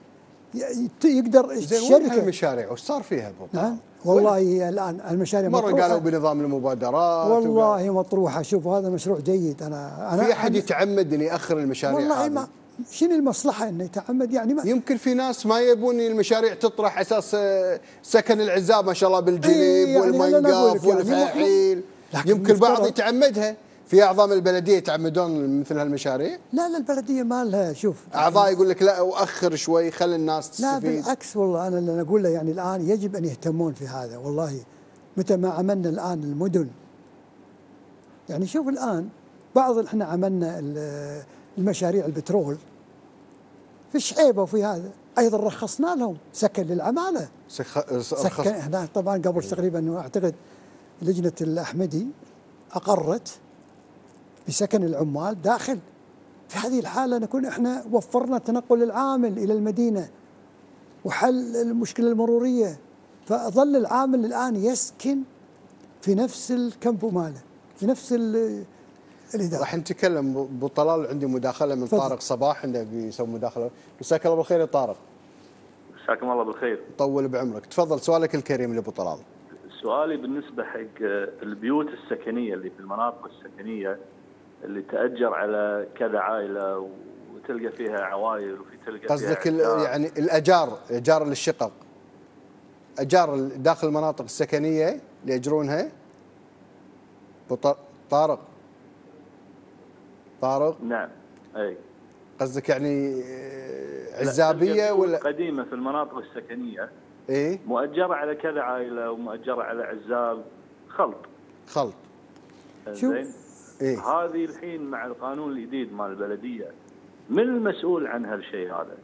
يقدر الشركة. هالمشاريع؟ وش صار فيها ابو؟ نعم والله الآن المشاريع مرة مطروحة. قالوا بنظام المبادرات والله مطروحة. شوف هذا مشروع جيد. أنا أنا في أحد يتعمد ان ياخر المشاريع والله؟ ما شنو المصلحة إنه يتعمد؟ يعني ما يمكن في ناس ما يبون المشاريع تطرح أساس آه، سكن العزاب ما شاء الله بالجليب يعني والمنقف يعني والفحيل لكن يمكن البعض مفترض- يتعمدها. في أعضاء من البلدية يتعمدون مثل هالمشاريع؟ لا لا البلدية ما لها شوف. أعضاء يقول لك لا وأخر شوي خلي الناس لا تستفيد. بالعكس والله أنا اللي أقول له يعني الآن يجب أن يهتمون في هذا والله. متى ما عملنا الآن المدن. يعني شوف الآن بعض إحنا عملنا ال- المشاريع البترول. في الشعيبة وفي هذا. أيضا رخصنا لهم سكن للعمالة. سخ... سكن هنا طبعا قبل تقريبا أعتقد لجنة الأحمدي أقرت. بسكن العمال داخل. في هذه الحالة نكون إحنا وفرنا تنقل العامل إلى المدينة وحل المشكلة المرورية. فظل العامل الآن يسكن في نفس الكامبو ماله في نفس ال- الإدارة. راح نتكلم أبو طلال عندي مداخلة من تفضل. طارق صباح انه بيسوي مداخلة. مساك الله بالخير يا طارق. مساكم الله بالخير. طول بعمرك. تفضل سؤالك الكريم لأبو طلال. سؤالي بالنسبة حق البيوت السكنية اللي في المناطق السكنية اللي تأجر على كذا عائلة وتلقى فيها عوائل وفي تلقى فيها قصدك. يعني الأجار اجار للشقق. اجار داخل المناطق السكنية اللي ياجرونها طارق. طارق؟ نعم أي. قصدك يعني آه، عزابية ولا قديمة في المناطق السكنية. إيه؟ مؤجرة على كذا عائلة ومؤجرة على عزاب خلط. خلط. شوف. إيه هذه الحين مع القانون الجديد مال البلدية من المسؤول عن هالشيء هذا؟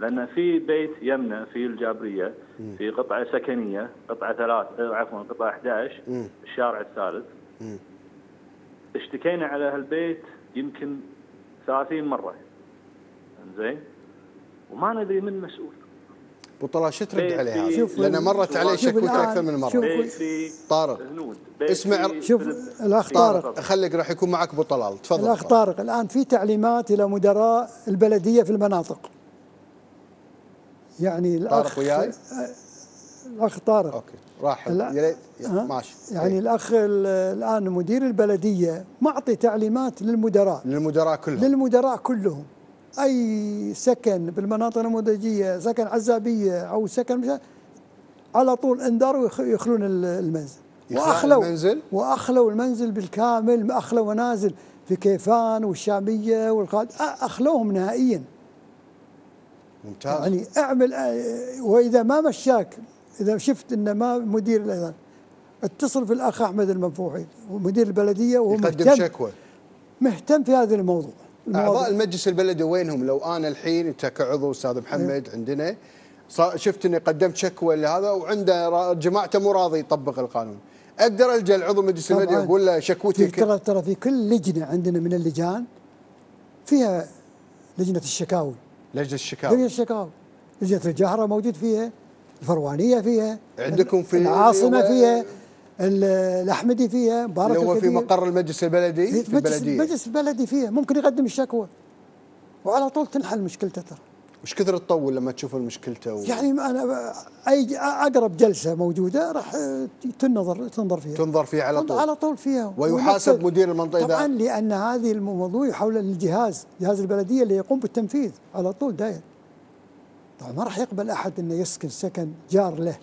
لأن في بيت يمنى في الجابرية في قطعة سكنية قطعة ثلاث آه، عفوا قطعة 11 مم. الشارع الثالث. اشتكينا على هالبيت يمكن 30 مرة زين وما ندري من مسؤول ابو طلال شو ترد عليه هذا؟ شوف لأن مرت شكوك الآن، أكثر من مرة طارق. اسمع- شوف في- طارق. خليك راح يكون معك ابو طلال تفضل الاخ طارق. الآن في تعليمات إلى مدراء البلدية في المناطق يعني الاخ طارق وياي؟ الأخ طارق أوكي راح ها؟ ماشي يعني إيه. الأخ ال- الآن مدير البلدية معطي تعليمات للمدراء للمدراء كلهم للمدراء كلهم أي سكن بالمناطق النموذجية سكن عزابية أو سكن مش على طول انذار ويخ- يخلون ال- المنزل. واخلوا المنزل؟ وأخلوا المنزل بالكامل أخلوا منازل في كيفان والشامية والخالد أخلوهم نهائيا. ممتاز. يعني اعمل وإذا ما مشاك إذا شفت ان ما مدير اتصل في الأخ أحمد المنفوحي ومدير البلدية وهو يقدم شكوى. مهتم في هذا الموضوع. أعضاء المجلس البلدي وينهم؟ لو أنا الحين أنت كعضو أستاذ محمد عندنا شفت إني قدمت شكوى لهذا وعنده جماعته مو راضي يطبق القانون. أقدر ألجأ لعضو مجلس البلدي. واقول له شكوتي ترى ترى في كل لجنة عندنا من اللجان فيها لجنة الشكاوي. لجنة لجنة الشكاوى الشكاوي. لجنة الجهرة موجود فيها الفروانية فيها عندكم في العاصمة فيها الأحمدي فيها مبارك اللي هو في. مقر المجلس البلدي في في البلدية. المجلس البلدي فيها. ممكن يقدم الشكوى. وعلى طول تنحل مشكلته ترى. وش كثر تطول لما تشوف المشكلته و... يعني أنا أي أقرب جلسة موجودة راح تنظر تنظر فيها. تنظر فيه على طول. على طول فيها. ويحاسب. مدير المنطقة إذا- طبعا لأن هذه الموضوع يحول للجهاز جهاز البلدية اللي يقوم بالتنفيذ على طول داير طبعا ما راح يقبل أحد إنه يسكن سكن جار له.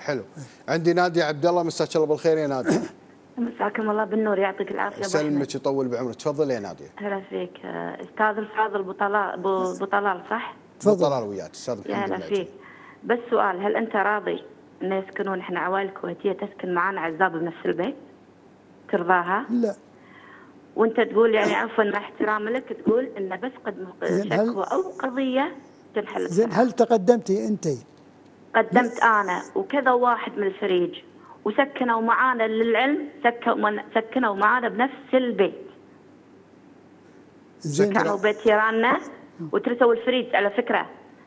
حلو عندي نادي عبد الله مساك الله بالخير يا نادي مساكم الله بالنور يعطيك العافية. سلمك يطول بعمرك تفضل يا ناديه هلا فيك أستاذ الفاضل أبو طلال صح؟ تفضل. طلال وياك أستاذ يا محمد هلا. فيك بس سؤال هل أنت راضي أن يسكنون إحنا عوائل كويتية تسكن معنا عزاب بنفس البيت؟ ترضاها؟ لا وأنت تقول يعني عفوا مع احترامي لك تقول انه بس قد شكوى أو قضية تنحل زين. هل تقدمتي أنت قدمت أنا وكذا واحد من الفريج وسكنوا معانا للعلم سكنوا سكنوا معانا بنفس البيت. زين كانوا بيت جيراننا وترسوا الفريج. على فكرة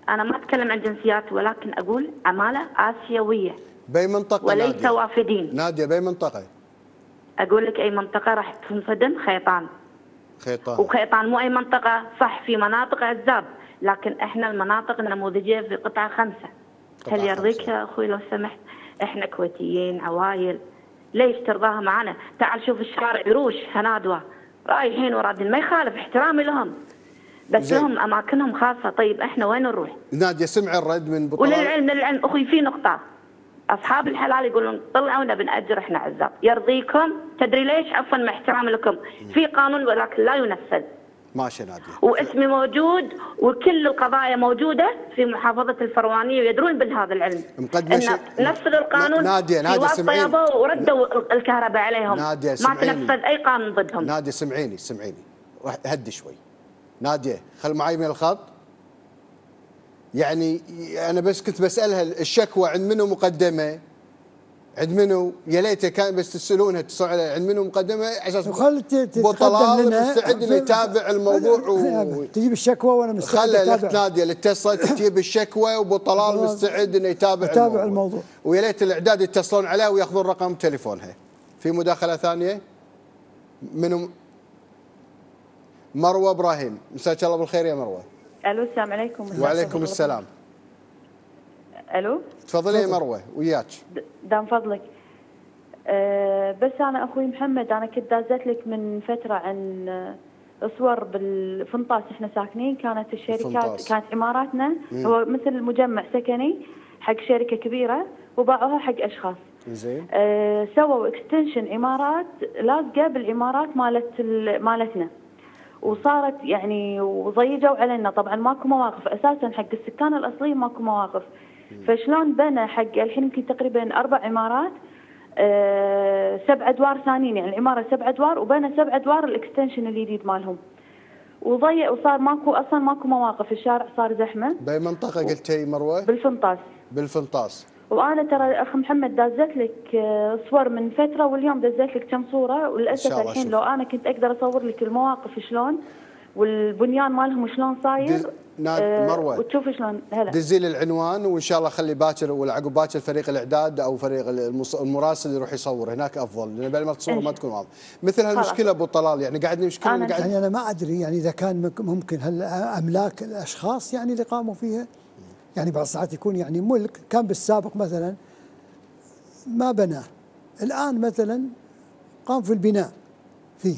أنا ما أتكلم عن جنسيات ولكن أقول عماله آسيوية. بأي منطقة وليس ناديه وافدين. نادية بأي منطقة؟ أقول لك أي منطقة راح تنصدم؟ خيطان. خيطان. وخيطان مو أي منطقة صح في مناطق عزاب لكن إحنا المناطق النموذجيه في قطعه خمسة. هل يرضيك. يا أخوي لو سمحت؟ إحنا كويتيين عوايل. ليش ترضاها معنا؟ تعال شوف الشارع عروش هنادوه رايحين ورادين ما يخالف احترامي لهم. بس زين. لهم أماكنهم خاصة. طيب إحنا وين نروح؟ ناديه سمع الرد من بطلال وللعلم للعلم. أخوي في نقطة. أصحاب الحلال يقولون طلعونا بنأجر إحنا عزاب. يرضيكم؟ تدري ليش؟ عفوا مع احترامي لكم. في قانون ولكن لا ينفذ. ماشي ناديه واسمي موجود وكل القضايا موجودة في محافظة الفروانية ويدرون بهذا العلم. مقدمة إن شيء- نفذوا القانون نادية- نادية في واسطة سمعين. يابا وردوا الكهرباء عليهم. نادية ما سمعيني. تنفذ أي قانون ضدهم. نادية سمعيني سمعيني. هدي شوي. نادية خل معي من الخط. يعني أنا بس كنت بسألها الشكوى عند منو مقدمة؟ عند منو يا ليته كان بس تسالونها تسالون عليها عند منو مقدمة على أساس وخل ت- ابو تتقدم طلال لنا. مستعد إنه يتابع الموضوع و... تجيب الشكوى وأنا مستعد خلى الاخت ناديه اللي اتصلت تجيب الشكوى وابو طلال طلال مستعد إنه يتابع يتابع الموضوع, الموضوع. ويا ليت الإعداد يتصلون عليها ويأخذون رقم تليفونها في مداخلة ثانية؟ منو؟ مروة إبراهيم. مساك الله بالخير يا مروة. ألو السلام عليكم. وعليكم السلام. ألو؟ تفضلي يا مروة وياك. دام فضلك. أه بس أنا أخوي محمد أنا كنت دازت لك من فترة عن صور بالفنطاس. إحنا ساكنين كانت الشركات الفنطاس. كانت عماراتنا هو مثل مجمع سكني حق شركة كبيرة وباعوها حق أشخاص. زين. أه سووا extension عمارات لازقه بالعمارات مالت ال- مالتنا. وصارت يعني وضيجوا علينا. طبعا ماكو مواقف. أساسا حق السكان الأصليين ماكو مواقف. فشلون بنى حق الحين يمكن تقريبا أربع عمارات أه سبع أدوار ثانيين يعني العماره سبع أدوار وبنى سبع أدوار ال extension الجديد مالهم. وضيع وصار ماكو أصلا ماكو مواقف الشارع صار زحمة. باي منطقه قلتي مروة؟ بالفنطاس. بالفنطاس. وأنا ترى أخ محمد دازت لك آه، صور من فترة واليوم دزت لك كم صورة. وللأسف الحين أشوف. لو أنا كنت أقدر أصور لك المواقف شلون. والبنيان مالهم شلون صاير؟ ناد- آه، مروة. وتشوف شلون هلا. دزي لي العنوان وإن شاء الله خلي باكر ولا عقب باكر فريق الإعداد أو فريق المراسل يروح يصور. هناك أفضل لأن بعد ما تصور ما تكون واضح. مثل هالمشكلة أبو طلال يعني قاعد مشكله أنا قاعد يعني أنا ما أدري يعني إذا كان مك- ممكن هل أملاك الأشخاص يعني اللي قاموا فيها؟ يعني بعض الساعات يكون يعني ملك كان بالسابق مثلا ما بناه. الآن مثلا قام في البناء فيه.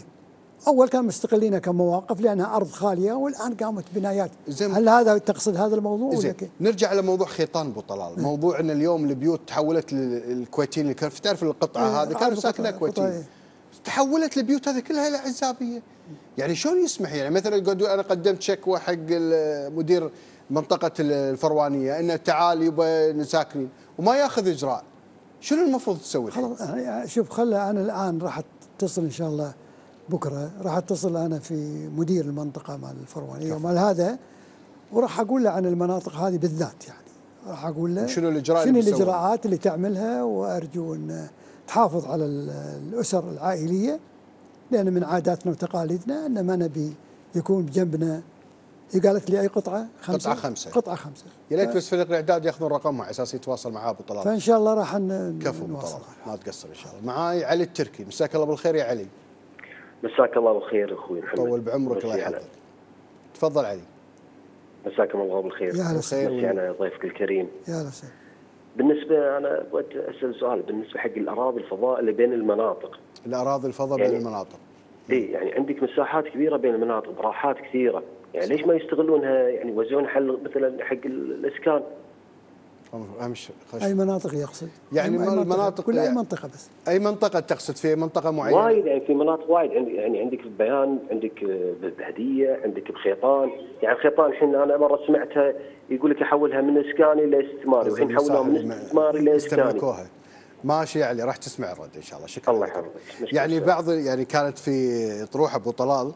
أول كان مستقلين كمواقف لأنها أرض خالية والآن قامت بنايات. زين. هل هذا تقصد هذا الموضوع كيف؟ نرجع لموضوع خيطان أبو طلال. موضوع إن اليوم البيوت تحولت للكويتيين اللي كانوا تعرف القطعة إيه، هذه؟ كانوا عارف ساكنه القطعة، كويتيين. القطعة، تحولت البيوت هذه كلها إلى عزابيه يعني شلون يسمح؟ يعني مثلا قد أنا قدمت شكوى حق مدير منطقة الفروانية إنه تعال يبا ساكنين وما ياخذ إجراء. شنو المفروض تسوي؟ خلاص شوف خلى أنا الآن راح أتصل إن شاء الله بكرة راح اتصل أنا في مدير المنطقة مال الفروانيه ومال هذا وراح أقول له عن المناطق هذه بالذات يعني. راح أقول له شنو الإجراء شنو؟ الإجراءات اللي تعملها وأرجو أن تحافظ على ال- الأسر العائلية لأن من عاداتنا وتقاليدنا أن ما نبي يكون بجنبنا. هي قالت لي أي قطعة؟ خمسة؟ قطعة خمسة. قطعة خمسة. يا ليت بس فريق الإعداد ياخذون رقمها على أساس يتواصل معاه أبو طلال. فإن شاء الله راح كفو أبو نواصل. طلال. ما تقصر إن شاء الله. معاي علي التركي. مساك الله بالخير يا علي. مساك الله بالخير أخوي محمد. طول بعمرك الله يحفظك تفضل علي. مساكم الله بالخير. يا هلا مسي على ضيفك الكريم. يا هلا بالنسبة أنا بغيت أسأل سؤال بالنسبة حق الأراضي الفضاء اللي بين المناطق. الأراضي الفضاء يعني- بين المناطق. إي يعني عندك مساحات كبيرة بين المناطق براحات كثيرة. يعني ليش ما يستغلونها؟ يعني يوزعون حل مثلا حق ال- الإسكان. خش. أي مناطق يقصد؟ يعني أي- أي ما منطقة. المناطق كل أي يعني- منطقة بس. أي منطقة تقصد فيها؟ منطقة معينة. وايد يعني في مناطق وايد. يعني عندك في بيان عندك آه، بهديه عندك بخيطان يعني خيطان الحين أنا مرة سمعتها يقول لك يحولها من إسكاني لاستثماري والحين حولوها من استثماري لاسكاني يستملكوها ماشي يا علي راح تسمع الرد إن شاء الله. شكرا الله. يحفظك. يعني. بعض يعني كانت في طروح أبو طلال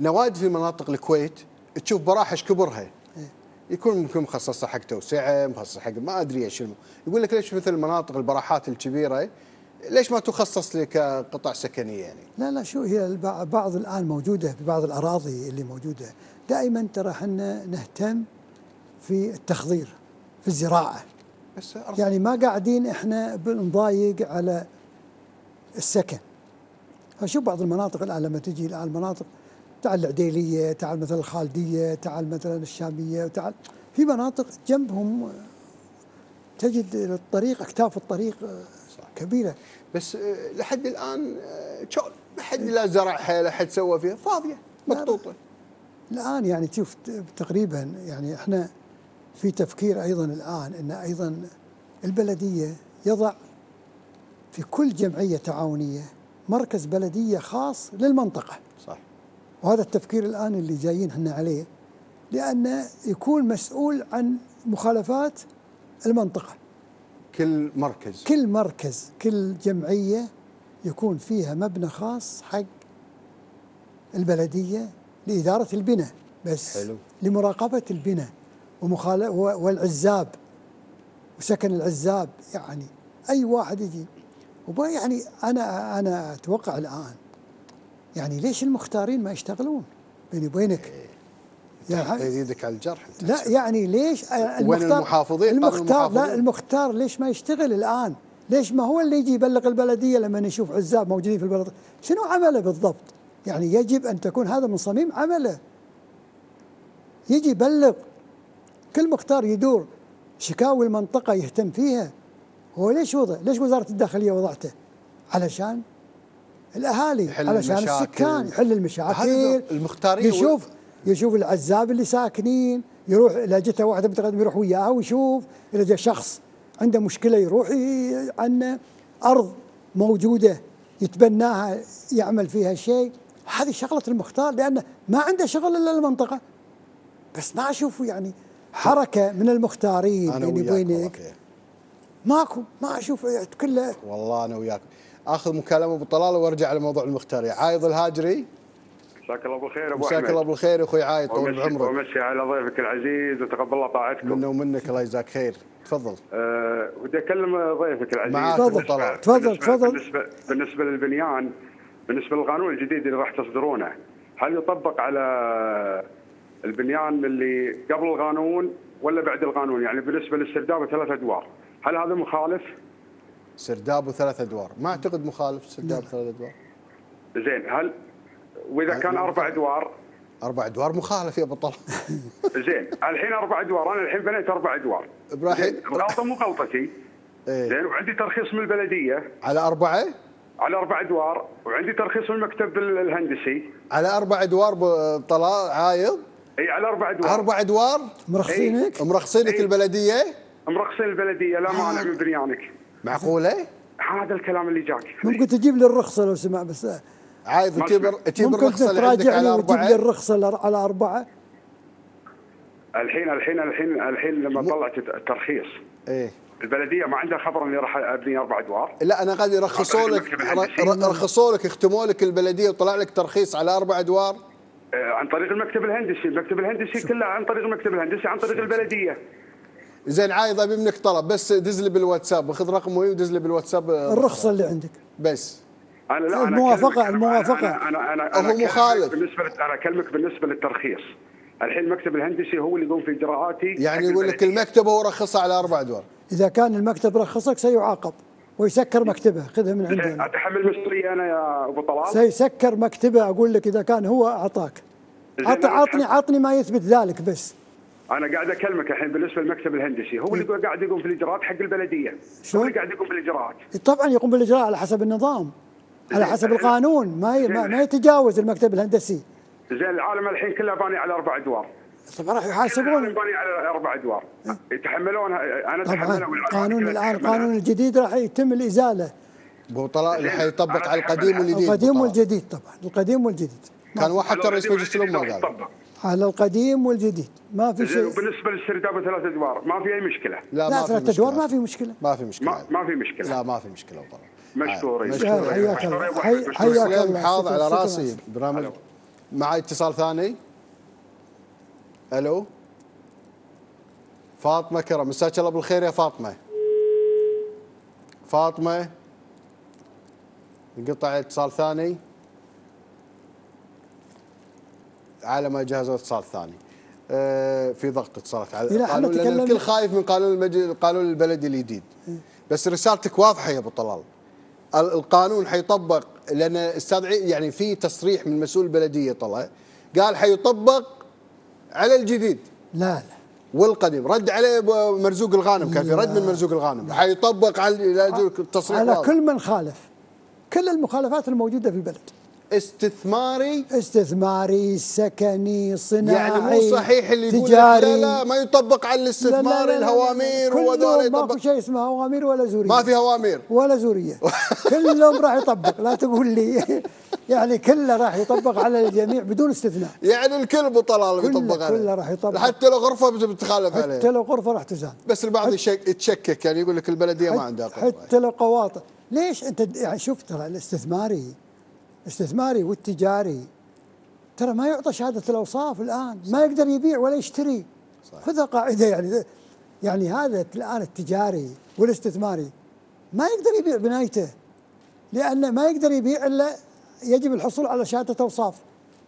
نوادي في مناطق الكويت تشوف براحش كبرها. يكون ممكن مخصصة حق توسعة مخصصة حق ما أدري إيش يقول لك ليش مثل المناطق البراحات الكبيرة ليش ما تخصص لك قطع سكنية يعني؟ لا لا شو هي بعض الآن موجودة في بعض الأراضي اللي موجودة. دائما ترى إحنا نهتم في التخضير في الزراعة. بس يعني ما قاعدين إحنا بنضايق على السكن. فشوف بعض المناطق الآن لما تجي الآن المناطق تعال العديلية تعال مثلا الخالدية تعال مثلا الشامية وتعال في مناطق جنبهم تجد الطريق أكتاف الطريق كبيرة. بس آه، لحد الآن آه، شلون؟ ما حد لا زرعها لا حد سوى فيها. فاضية مقطوطة. الآن يعني تشوف ت- تقريبا يعني إحنا في تفكير أيضا الآن إن أيضا البلدية يضع في كل جمعية تعاونية مركز بلدية خاص للمنطقة. صح. وهذا التفكير الآن اللي جايين إحنا عليه لأنه يكون مسؤول عن مخالفات المنطقة. كل مركز. كل مركز كل جمعية يكون فيها مبنى خاص حق البلدية لإدارة البناء بس حلو. لمراقبة البناء. والعزاب وسكن العزاب يعني أي واحد يجي. وب- يعني أنا أنا أتوقع الآن يعني ليش المختارين ما يشتغلون بيني وبينك يعني إيدك على الجرح أنت. لا يعني ليش وين المحافظين؟ المختار لا. المختار ليش ما يشتغل الآن؟ ليش ما هو اللي يجي يبلغ البلدية لما يشوف عزاب موجودين في البلد؟ شنو عمله بالضبط؟ يعني يجب أن تكون هذا من صميم عمله. يجي يبلغ كل مختار يدور شكاوي المنطقة يهتم فيها. هو ليش وضع؟ ليش وزارة الداخلية وضعته؟ علشان الأهالي علشان المشاكل. السكان يحل المشاكل. المختارين يشوف يشوف العزاب اللي ساكنين يروح اذا جته واحدة متقدم يروح وياها ويشوف إذا جاء شخص عنده مشكلة يروح عن أرض موجودة يتبناها يعمل فيها شيء. هذه شغلة المختار لأنه ما عنده شغل إلا المنطقة. بس ما أشوف يعني حركة من المختارين بيني وبينك. ماكو. ما أشوف كله. والله أنا وياك. آخذ مكالمة أبو طلال وأرجع على موضوع المختاريه عايض الهاجري. مساك الله بالخير أبو مساك أحمد. الله بالخير أخوي عايض طول بعمرك ومسي على ضيفك العزيز وتقبل الله طاعتكم. منا ومنك الله يجزاك خير. تفضل. أه ودي أكلم ضيفك العزيز. معاك. تفضل. تفضل، بالنسبة- تفضل. بالنسبة بالنسبة للبنيان بالنسبة للقانون الجديد اللي راح تصدرونه هل يطبق على البنيان اللي قبل القانون ولا بعد القانون؟ يعني بالنسبة للسرداب ثلاث أدوار. هل هذا مخالف؟ سرداب وثلاث أدوار. ما أعتقد مخالف سرداب ثلاث أدوار. زين هل وإذا كان أربع أدوار؟ أربع أدوار مخالف يا أبو طلال زين الحين أربع أدوار أنا الحين بنيت أربع أدوار. إبراهيم الغلطة مو غلطتي. إيه. زين وعندي ترخيص من البلدية. على أربعة؟ على أربع أدوار وعندي ترخيص من المكتب ال- الهندسي. على أربع أدوار طلال عايض؟ إي على أربع أدوار. أربع أدوار؟ مرخصينك؟ مرخصينك إيه. البلدية؟ مرخصين البلدية لا مانع من بنيانك. معقوله هذا الكلام اللي جاك. ممكن تجيب لي الرخصة لو سمع بس عايض ما تجيب. تجيب ممكن الرخصة اللي عندك تراجع على لي وتجيب لي أربعة؟ الرخصة لر- على أربعة؟ الحين الحين الحين الحين لما طلعت الترخيص. إيه. البلدية ما عندها خبر إني راح أبني أربع أدوار؟ لا أنا قاعد يرخصوا لك رخصوا لك يختموا لك البلدية وطلع لك ترخيص على أربع أدوار؟ آه، عن طريق المكتب الهندسي، المكتب الهندسي كله عن طريق المكتب الهندسي عن طريق البلدية. زين عايض ابي منك طلب بس دز لي بالواتساب خذ رقمه ودز لي بالواتساب الرخصة اللي عندك بس أنا لا أنا أنا- الموافقة. أنا أنا أنا, هو أنا أكلمك مخالف. بالنسبة لل- أنا أكلمك بالنسبة للترخيص. الحين المكتب الهندسي هو اللي يقوم في إجراءاتي يعني يقول لك. المكتب هو رخصها على أربع أدوار إذا كان المكتب رخصك سيعاقب ويسكر مكتبه خذها من عندي. أتحمل مسؤوليه أنا يا أبو طلال سيسكر مكتبه أقول لك إذا كان هو أعطاك عطني عطني ما يثبت ذلك بس أنا قاعد أكلمك الحين بالنسبة للمكتب الهندسي. هو اللي قاعد يقوم في الاجراءات حق البلدية. هو؟ اللي قاعد يقوم بالإجراءات. طبعا يقوم بالإجراء على حسب النظام. على حسب القانون. ما ي- ما, يتجاوز المكتب الهندسي. زين العالم الحين كله باني على أربع أدوار. طبعا راح يحاسبون. باني على أربع أدوار. يتحملونها أنا طبعا. اتحملها كله الآن. القانون الجديد راح يتم الإزالة. ابو طلال اللي حيطبق على القديم. والجديد. القديم. والجديد طبعا. القديم والجديد. كان واحد على رئيس مجلس الامه قال. على القديم والجديد. ما في شيء. وبالنسبة للاسترداد ثلاث أدوار ما في أي مشكلة. لا لا ما في ثلاث أدوار مشكله ما في مشكلة. ما في مشكلة. ما, ما في مشكلة. لا ما في مشكلة ابو طلال مشكورين مشكورين. حياك الله. حياك الله. على. راسي برنامج ألو. معي اتصال ثاني. ألو. فاطمة كرم. مساك الله بالخير يا فاطمة. فاطمة. انقطع اتصال ثاني. على ما جهزوا اتصال ثاني. آه، في ضغط اتصالات. على قانون لأن الكل خايف من قانون المجلس القانون البلدي الجديد. بس رسالتك واضحة يا أبو طلال. ال- القانون حيطبق لأن أستاذ يعني في تصريح من مسؤول البلديه طلع. قال حيطبق على الجديد. لا لا. والقديم. رد عليه مرزوق الغانم كان في رد من مرزوق الغانم. حيطبق على التصريح على. كل من خالف. كل المخالفات الموجودة في البلد. استثماري. استثماري سكني صناعي يعني مو صحيح اللي يقول تجاري. لا لا ما يطبق على لا، لا، الاستثمار لا، لا، الهوامير وهذول ماكو يطبق. شيء اسمه اوامر ولا زورية. ما في هوامير. ولا زورية. كلهم راح يطبق. لا تقول لي. يعني كله راح يطبق على الجميع بدون استثناء. يعني الكل أبو طلال بيطبق عليه. كله راح يطبق. حتى لو غرفة بت- بتخالف حتى عليه. لو غرفة راح تزال. بس البعض يتشكك يعني يقول لك البلدية ما عندها حتى, حتى لو قواطع. ليش أنت يعني شوف ترى الاستثماري الاستثماري والتجاري. ترى ما يعطى شهادة الأوصاف الآن. ما يقدر يبيع ولا يشتري. خذها قاعدة يعني. يعني هذا الآن التجاري والاستثماري ما يقدر يبيع بنايته. لأن ما يقدر يبيع إلا يجب الحصول على شهادة اوصاف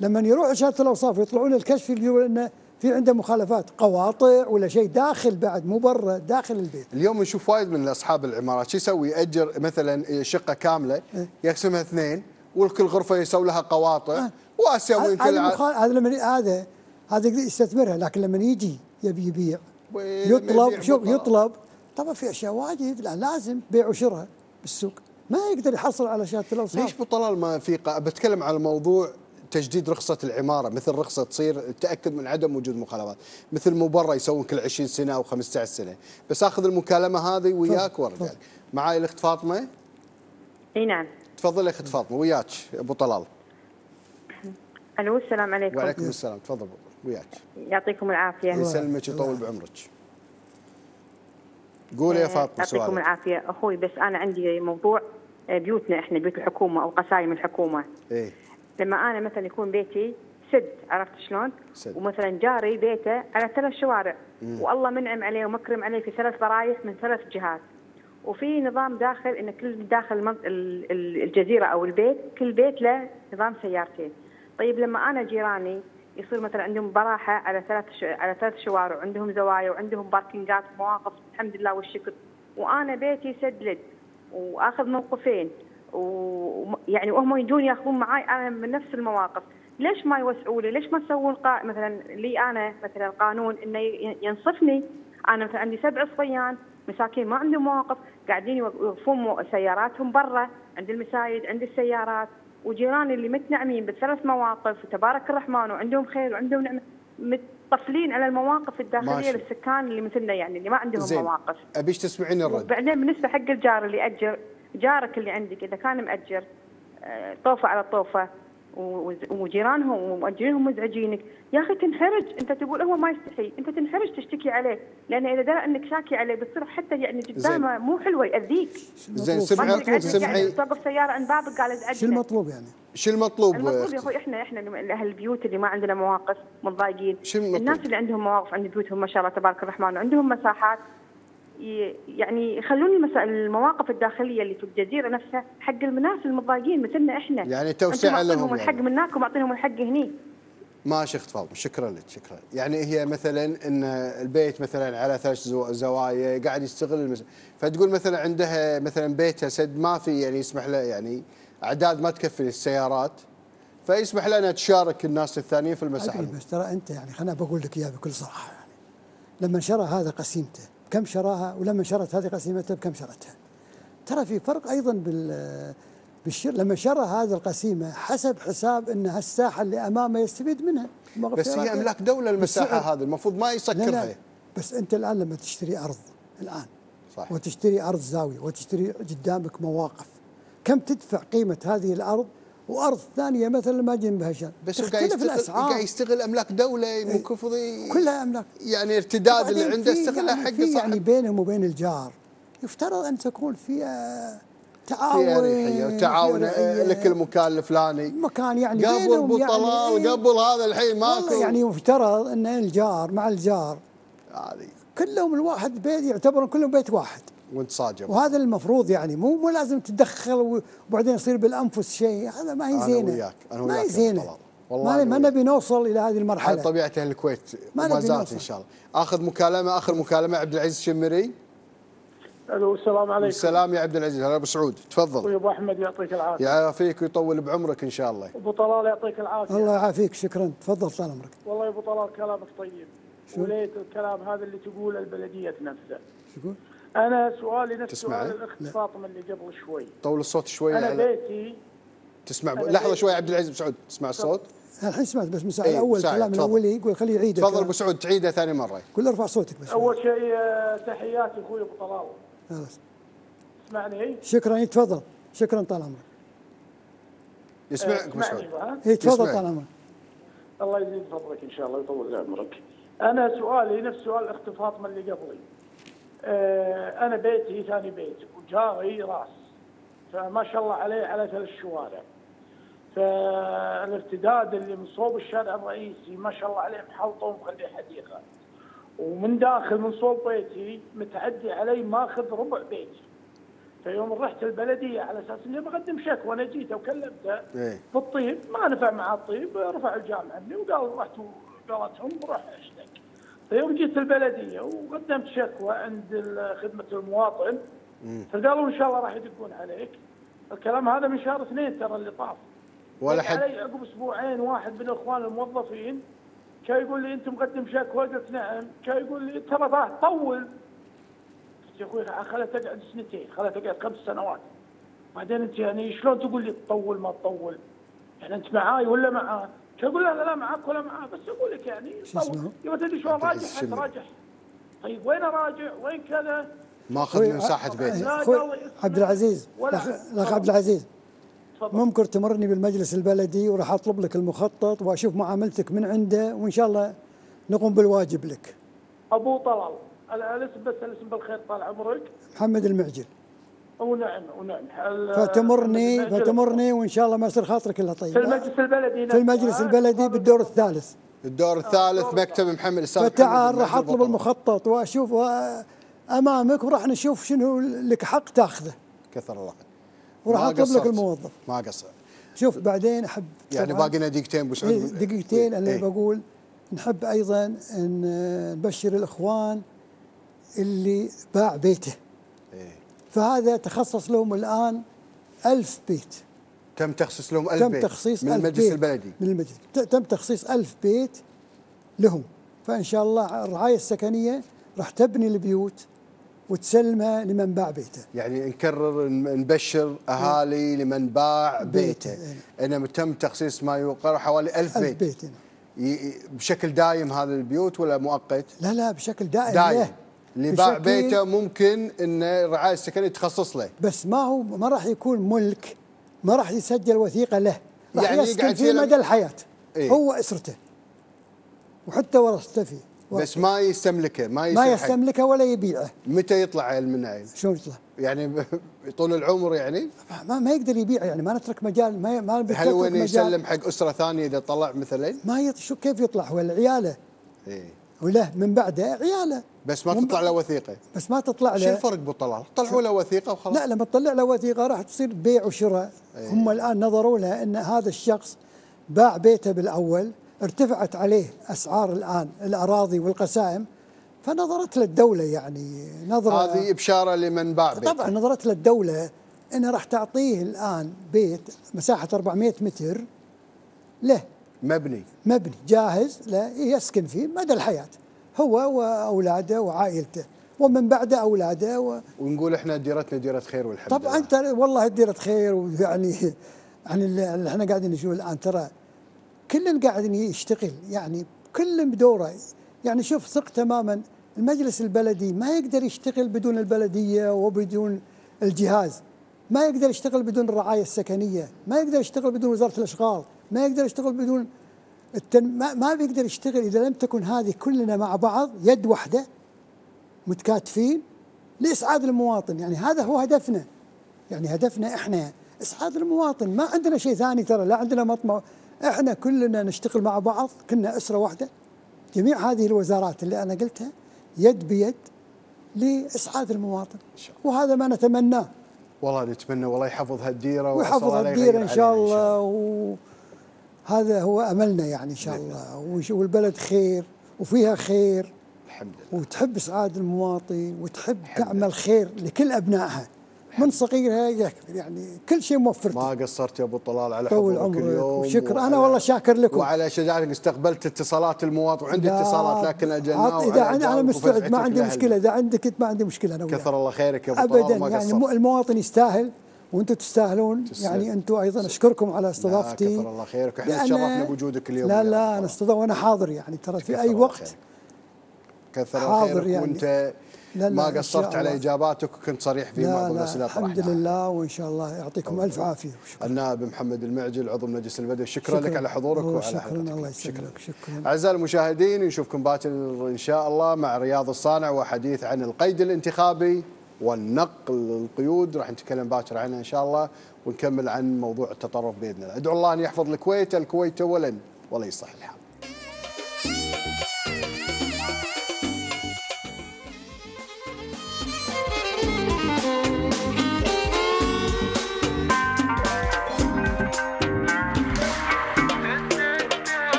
لما يروح شهادة الأوصاف ويطلعون الكشف يقولون إنه في عنده مخالفات. قواطع ولا شيء. داخل بعد مو برا داخل البيت. اليوم نشوف وايد من أصحاب العمارات. شو يسوي؟ يأجر مثلا شقة كاملة إيه. يقسمها اثنين. والكل غرفة يسوي لها قواطع. آه. واسيوي هذا لما هذا هذا يقدر يستثمرها لكن لما يجي يبي يبيع يطلب يبيع شوف. يطلب. طبعا في أشياء واجد لا لازم بيع وشراء بالسوق. ما يقدر يحصل على شهاده الأوصاف. ليش بطلال ما في ق... بتكلم على موضوع تجديد رخصة العمارة مثل رخصة تصير التأكد من عدم وجود مخالفات. مثل مو برا يسوون كل 20 سنة أو 15 سنة. بس أخذ المكالمة هذه وياك وارجع. معاي الأخت فاطمة؟ أي نعم. تفضل يا أخت فاطمة وياك أبو طلال. ألو السلام عليكم. وعليكم السلام. تفضل وياك. يعطيكم العافية. يسلمك يطول بعمرك. قول يا فاطمة يعطيكم سؤالك. العافية. أخوي بس أنا عندي موضوع آه، بيوتنا إحنا بيوت الحكومة أو قسايم الحكومة. إيه. لما أنا مثلا يكون بيتي سد عرفت شلون؟ سد. ومثلا جاري بيته على ثلاث شوارع. والله منعم عليه ومكرم عليه في ثلاث ضرايح من ثلاث جهات. وفي نظام داخل إن كل داخل الجزيرة أو البيت كل بيت له نظام سيارتين طيب لما أنا جيراني يصير مثلا عندهم براحة على ثلاث. على ثلاث شوارع وعندهم زوايا وعندهم باركنجات ومواقف الحمد لله والشكر وأنا بيتي سد لد وأخذ موقفين ويعني وهم يجون ياخذون معاي أنا من نفس المواقف ليش ما يوسعوا لي؟ ليش ما تسوون قا... مثلا لي أنا مثلا قانون إنه ينصفني أنا مثلا عندي سبع صبيان مساكين ما عندهم مواقف قاعدين يوقفون سياراتهم برا عند المسايد عند السيارات. وجيراني اللي متنعمين بثلاث مواقف وتبارك الرحمن وعندهم خير وعندهم نعمة متطفلين على المواقف الداخلية ماشي. للسكان اللي مثلنا يعني اللي ما عندهم زين. مواقف. أبيش تسمعين الرد؟ وبعدين بالنسبة حق الجار اللي أجر جارك اللي عندك إذا كان مأجر آه، طوفة على طوفة وجيرانهم ومؤجرينهم مزعجينك. يا أخي تنحرج. أنت تقول هو ما يستحي. أنت تنحرج تشتكي عليه. لأن إذا درى إنك شاكي عليه بتصير حتى يعني قدامه مو حلوة يأذيك. زين المطلوب؟ سمع ما تقعد يعني سمعي توقف سيارة عند بابك قال شو ازعجنا المطلوب يعني؟ شو المطلوب؟ المطلوب يا أخوي إحنا إحنا اللي- أهل البيوت اللي ما عندنا مواقف متضايقين. شو المطلوب؟ الناس اللي عندهم مواقف عند بيوتهم ما شاء الله تبارك الرحمن وعندهم مساحات. يعني يخلون المسا... المواقف الداخلية اللي في الجزيرة نفسها حق الناس المتضايقين مثلنا إحنا. يعني أنتم لهم الحق يعني. من هناك ومعطينهم الحق هني. ما شيخ فاضل شكرا لك شكرا. يعني هي مثلا إن البيت مثلا على ثلاث زو- زوايا قاعد يستغل المس... فتقول مثلا عندها مثلا بيتها سد ما في يعني يسمح له يعني أعداد ما تكفي السيارات فيسمح لنا تشارك الناس الثانيين في المساحة. بس ترى أنت يعني خليني بقول لك إياها بكل صراحة يعني. لما شرى هذا قسيمته بكم شراها ولما شرت هذه قسيمته بكم شرتها. ترى في فرق أيضا بال بالشر لما شرى هذه القسيمة حسب حساب إن هالساحه اللي أمامه يستفيد منها. بس هي أملاك دولة المساحة. هذه المفروض ما لا يسكرها. لا بس أنت الآن لما تشتري أرض الآن صح. وتشتري أرض زاوية وتشتري قدامك مواقف كم تدفع قيمة هذه الأرض وأرض ثانية مثلا ما جنبها شيء بس تختلف يستغل الأسعار. قاعد يستغل أملاك دولة المفروض ي- كلها أملاك. يعني ارتداد اللي عنده يعني حق في يعني صاحب بينهم وبين الجار. يفترض أن تكون في آه، تعاون. أريحية. لك المكان الفلاني. مكان يعني قبل بطلاء يعني وقبل هذا الحين ماكو. يعني يفترض أن الجار مع الجار هذه. كلهم الواحد بيت يعتبرون كلهم بيت واحد. وانت صاجب وهذا المفروض يعني مو مو لازم تتدخل وبعدين يصير بالأنفس شيء. هذا ما هي زينة. وياك، أنا ما وياك هي يا زينة. طلال. والله ما, أنا ما وياك. نبي نوصل إلى هذه على المرحلة. طبيعه أهل الكويت ما زالت نوصل. إن شاء الله. آخذ مكالمة اخر مكالمة عبد العزيز الشمري ألو السلام عليكم. السلام يا عبد العزيز. هلا أبو سعود. تفضل. أخوي أبو أحمد يعطيك العافية. يعافيك ويطول بعمرك إن شاء الله. أبو طلال يعطيك العافية. الله يعافيك. شكرا. تفضل طال عمرك والله يا أبو طلال كلامك طيب؟ وليت الكلام هذا اللي تقوله البلدية نفسه شو؟ أنا سؤالي نفس تسمعه؟ سؤال الأخت فاطمة اللي قبل شوي طول الصوت شوي أنا على بيتي تسمع أنا لحظة شوي يا عبد العزيز ابو سعود تسمع الصوت الحين سمعت بس من ساعه الأول ساعة، الكلام تفضل. الأولي يقول خليه يعيد تفضل. أبو سعود تعيده ثاني مرة قول ارفع صوتك بس أول شيء آه، تحياتي أخوي أبو طلال خلاص اسمعني شكرا إيه، تفضل شكرا طال عمرك يسمعك أبو اسمعني سعود؟ اي تفضل. طال عمرك الله يزيد فضلك إن شاء الله ويطول عمرك. أنا سؤالي نفس سؤال اخت فاطمة اللي قبلي. آه، أنا بيتي ثاني بيت وجاري راس فما شاء الله عليه على ثلاث شوارع. فالارتداد اللي من صوب الشارع الرئيسي ما شاء الله عليه محوطه ومخليه حديقه. ومن داخل من صوب بيتي متعدي علي ماخذ ربع بيتي. فيوم رحت البلدية على أساس إني بقدم شكوى أنا جيت وكلمته إيه. بالطيب ما نفع مع الطيب رفع الجامعة عني وقال رحت وقالتهم روح اشتك فيوم جيت البلديه وقدمت شكوى عند خدمه المواطن. فقالوا إن شاء الله راح يدقون عليك. الكلام هذا من شهر اثنين ترى اللي طاف. ولا حد علي عقب أسبوعين واحد من الاخوان الموظفين كان يقول لي أنت مقدم شكوى؟ قلت نعم. كان يقول لي ترى راح تطول قلت يا أخوي خلها تقعد سنتين خلها تقعد خمس سنوات. بعدين أنت يعني شلون تقول لي تطول ما تطول؟ يعني أنت معاي ولا معاه؟ يقول لا لا معاك ولا معاه بس أقول لك يعني شو؟ يبغى تدري حتى الشمري. راجع طيب وين أراجع؟ وين كذا؟ ماخذ أخوي- مساحة اسمع. عبد العزيز. الاخ عبد العزيز. تفضل. ممكن تمرني بالمجلس البلدي وراح أطلب لك المخطط وأشوف معاملتك من عنده وإن شاء الله نقوم بالواجب لك. أبو طلال ال- الاسم بس الاسم بالخير طال عمرك. محمد المعجل. ونعم ونعم. فتمرني فتمرني وإن شاء الله ما يصير خاطرك إلا طيب. في المجلس البلدي؟ في المجلس البلدي بالدور الثالث. الدور الثالث مكتب محمد محمد فتعال راح أطلب. المخطط وأشوف امامك وراح نشوف شنو لك حق تاخذه. كثر الله. خير. وراح أطلب لك. الموظف. ما قصر شوف بعدين أحب يعني باقي لنا دقيقتين ابو سعود إيه، دقيقتين اللي إيه. بقول نحب أيضا إن نبشر الإخوان اللي باع بيته. إيه. فهذا تخصص لهم الآن ألف بيت. تم تخصيص لهم؟ 1000 تم بيت. تخصيص من ألف المجلس بيت. البلدي. من المجلس. تم تخصيص ألف بيت لهم. فإن شاء الله الرعاية السكنية راح تبني البيوت وتسلمها لمن باع بيته. يعني نكرر نبشر أهالي لمن باع بيته. بيته، انه تم تخصيص ما يقارب حوالي 1000 ألف بيت, بيت ي- بشكل دايم هذه البيوت ولا مؤقت؟ لا لا بشكل دائم دايم. اللي باع بيته ممكن إن الرعاية السكنية تخصص له. بس ما هو ما راح يكون ملك ما راح يسجل وثيقة له. راح يعني يسكن فيه مدى الحياة. إيه. هو أسرته. وحتى ورثته فيه. بس ما يستملكه ما ما. يستملكه ولا يبيعه. متى يطلع عيل من عيل شلون يطلع؟ يعني طول العمر يعني؟ ما, ما يقدر يبيع يعني. ما نترك مجال ما ما هل هو يسلم حق أسرة ثانية إذا طلع مثلا ما يط... شو كيف يطلع. هو عياله إيه. وله من بعده عياله. بس ما تطلع له وثيقة. بس ما تطلع شو له. الفرق بالطلاق طلعوا له وثيقة وخلاص. لا لما تطلع له وثيقة راح تصير بيع وشراء. أي. هم الآن نظروا لها إن هذا الشخص باع بيته بالأول ارتفعت عليه أسعار الآن الأراضي والقسائم فنظرت له الدولة يعني. نظره هذه بشاره لمن باع بيته. طبعا نظرت له الدولة انها راح تعطيه الآن بيت مساحة 400 متر له. مبني. مبني جاهز لا يسكن فيه مدى الحياة هو وأولاده وعائلته ومن بعده أولاده و... ونقول إحنا ديرتنا ديرة خير والحمد طبعا لله. ترى والله ديرة خير ويعني يعني اللي إحنا قاعدين نشوف الآن ترى كل قاعد يشتغل يعني كل بدوره. يعني شوف ثق تماما المجلس البلدي ما يقدر يشتغل بدون البلدية وبدون الجهاز ما يقدر يشتغل بدون الرعاية السكنية ما يقدر يشتغل بدون وزارة الأشغال. ما يقدر يشتغل بدون التن... ما, ما بيقدر يشتغل إذا لم تكن هذه كلنا مع بعض يد واحدة متكاتفين لإسعاد المواطن. يعني هذا هو هدفنا. يعني هدفنا إحنا إسعاد المواطن. ما عندنا شيء ثاني ترى لا عندنا مطمع. إحنا كلنا نشتغل مع بعض كنا أسرة واحدة. جميع هذه الوزارات اللي أنا قلتها يد بيد لإسعاد المواطن. وهذا ما نتمناه. والله نتمنى والله يحفظ هالديره ويحفظ وأسأل الله الديرة يغير إن شاء الله. وهذا هو أملنا يعني إن شاء الله. وش- والبلد خير وفيها خير. الحمد لله. وتحب اسعاد المواطن وتحب تعمل خير لكل أبنائها. من صغيرها إلى كبير يعني كل شيء موفر. ما قصرت يا أبو طلال على حضورك اليوم. أنا وعلى- والله شاكر لكم. وعلى شجاعتك استقبلت اتصالات المواطن. وعندي لا، اتصالات لكن اجلناها إذا أنا أجابك مستعد. ما عندي. مشكلة. إذا عندك انت ما عندي مشكلة. أنا وياك. كثر الله خيرك يا أبو طلال ابدا. يعني المواطن يستاهل. وأنتم تستاهلون. يعني أنتم أيضا أشكركم على استضافتي كثر الله خيرك إحنا تشرفنا بوجودك اليوم لا لا طلال. أنا استضاف وأنا حاضر يعني ترى في أي وقت. كثر الله حاضر خيرك يعني. وأنت لا لا، ما قصرت على. إجاباتك وكنت صريح في لا معظم لا الاسئله الحمد طرحناها. لله وإن شاء الله يعطيكم ألف عافية وشكرا النائب محمد المعجل عضو مجلس البدوي شكرا, شكراً. لك على حضورك وعلى شكراً،. الله يسلمك، شكراً. أعزائي المشاهدين نشوفكم باكر إن شاء الله مع رياض الصانع وحديث عن القيد الانتخابي والنقل القيود راح نتكلم باكر عنها إن شاء الله ونكمل عن موضوع التطرف بإذن الله. أدعو الله أن يحفظ الكويت الكويت اولا ولا يصلح الحال.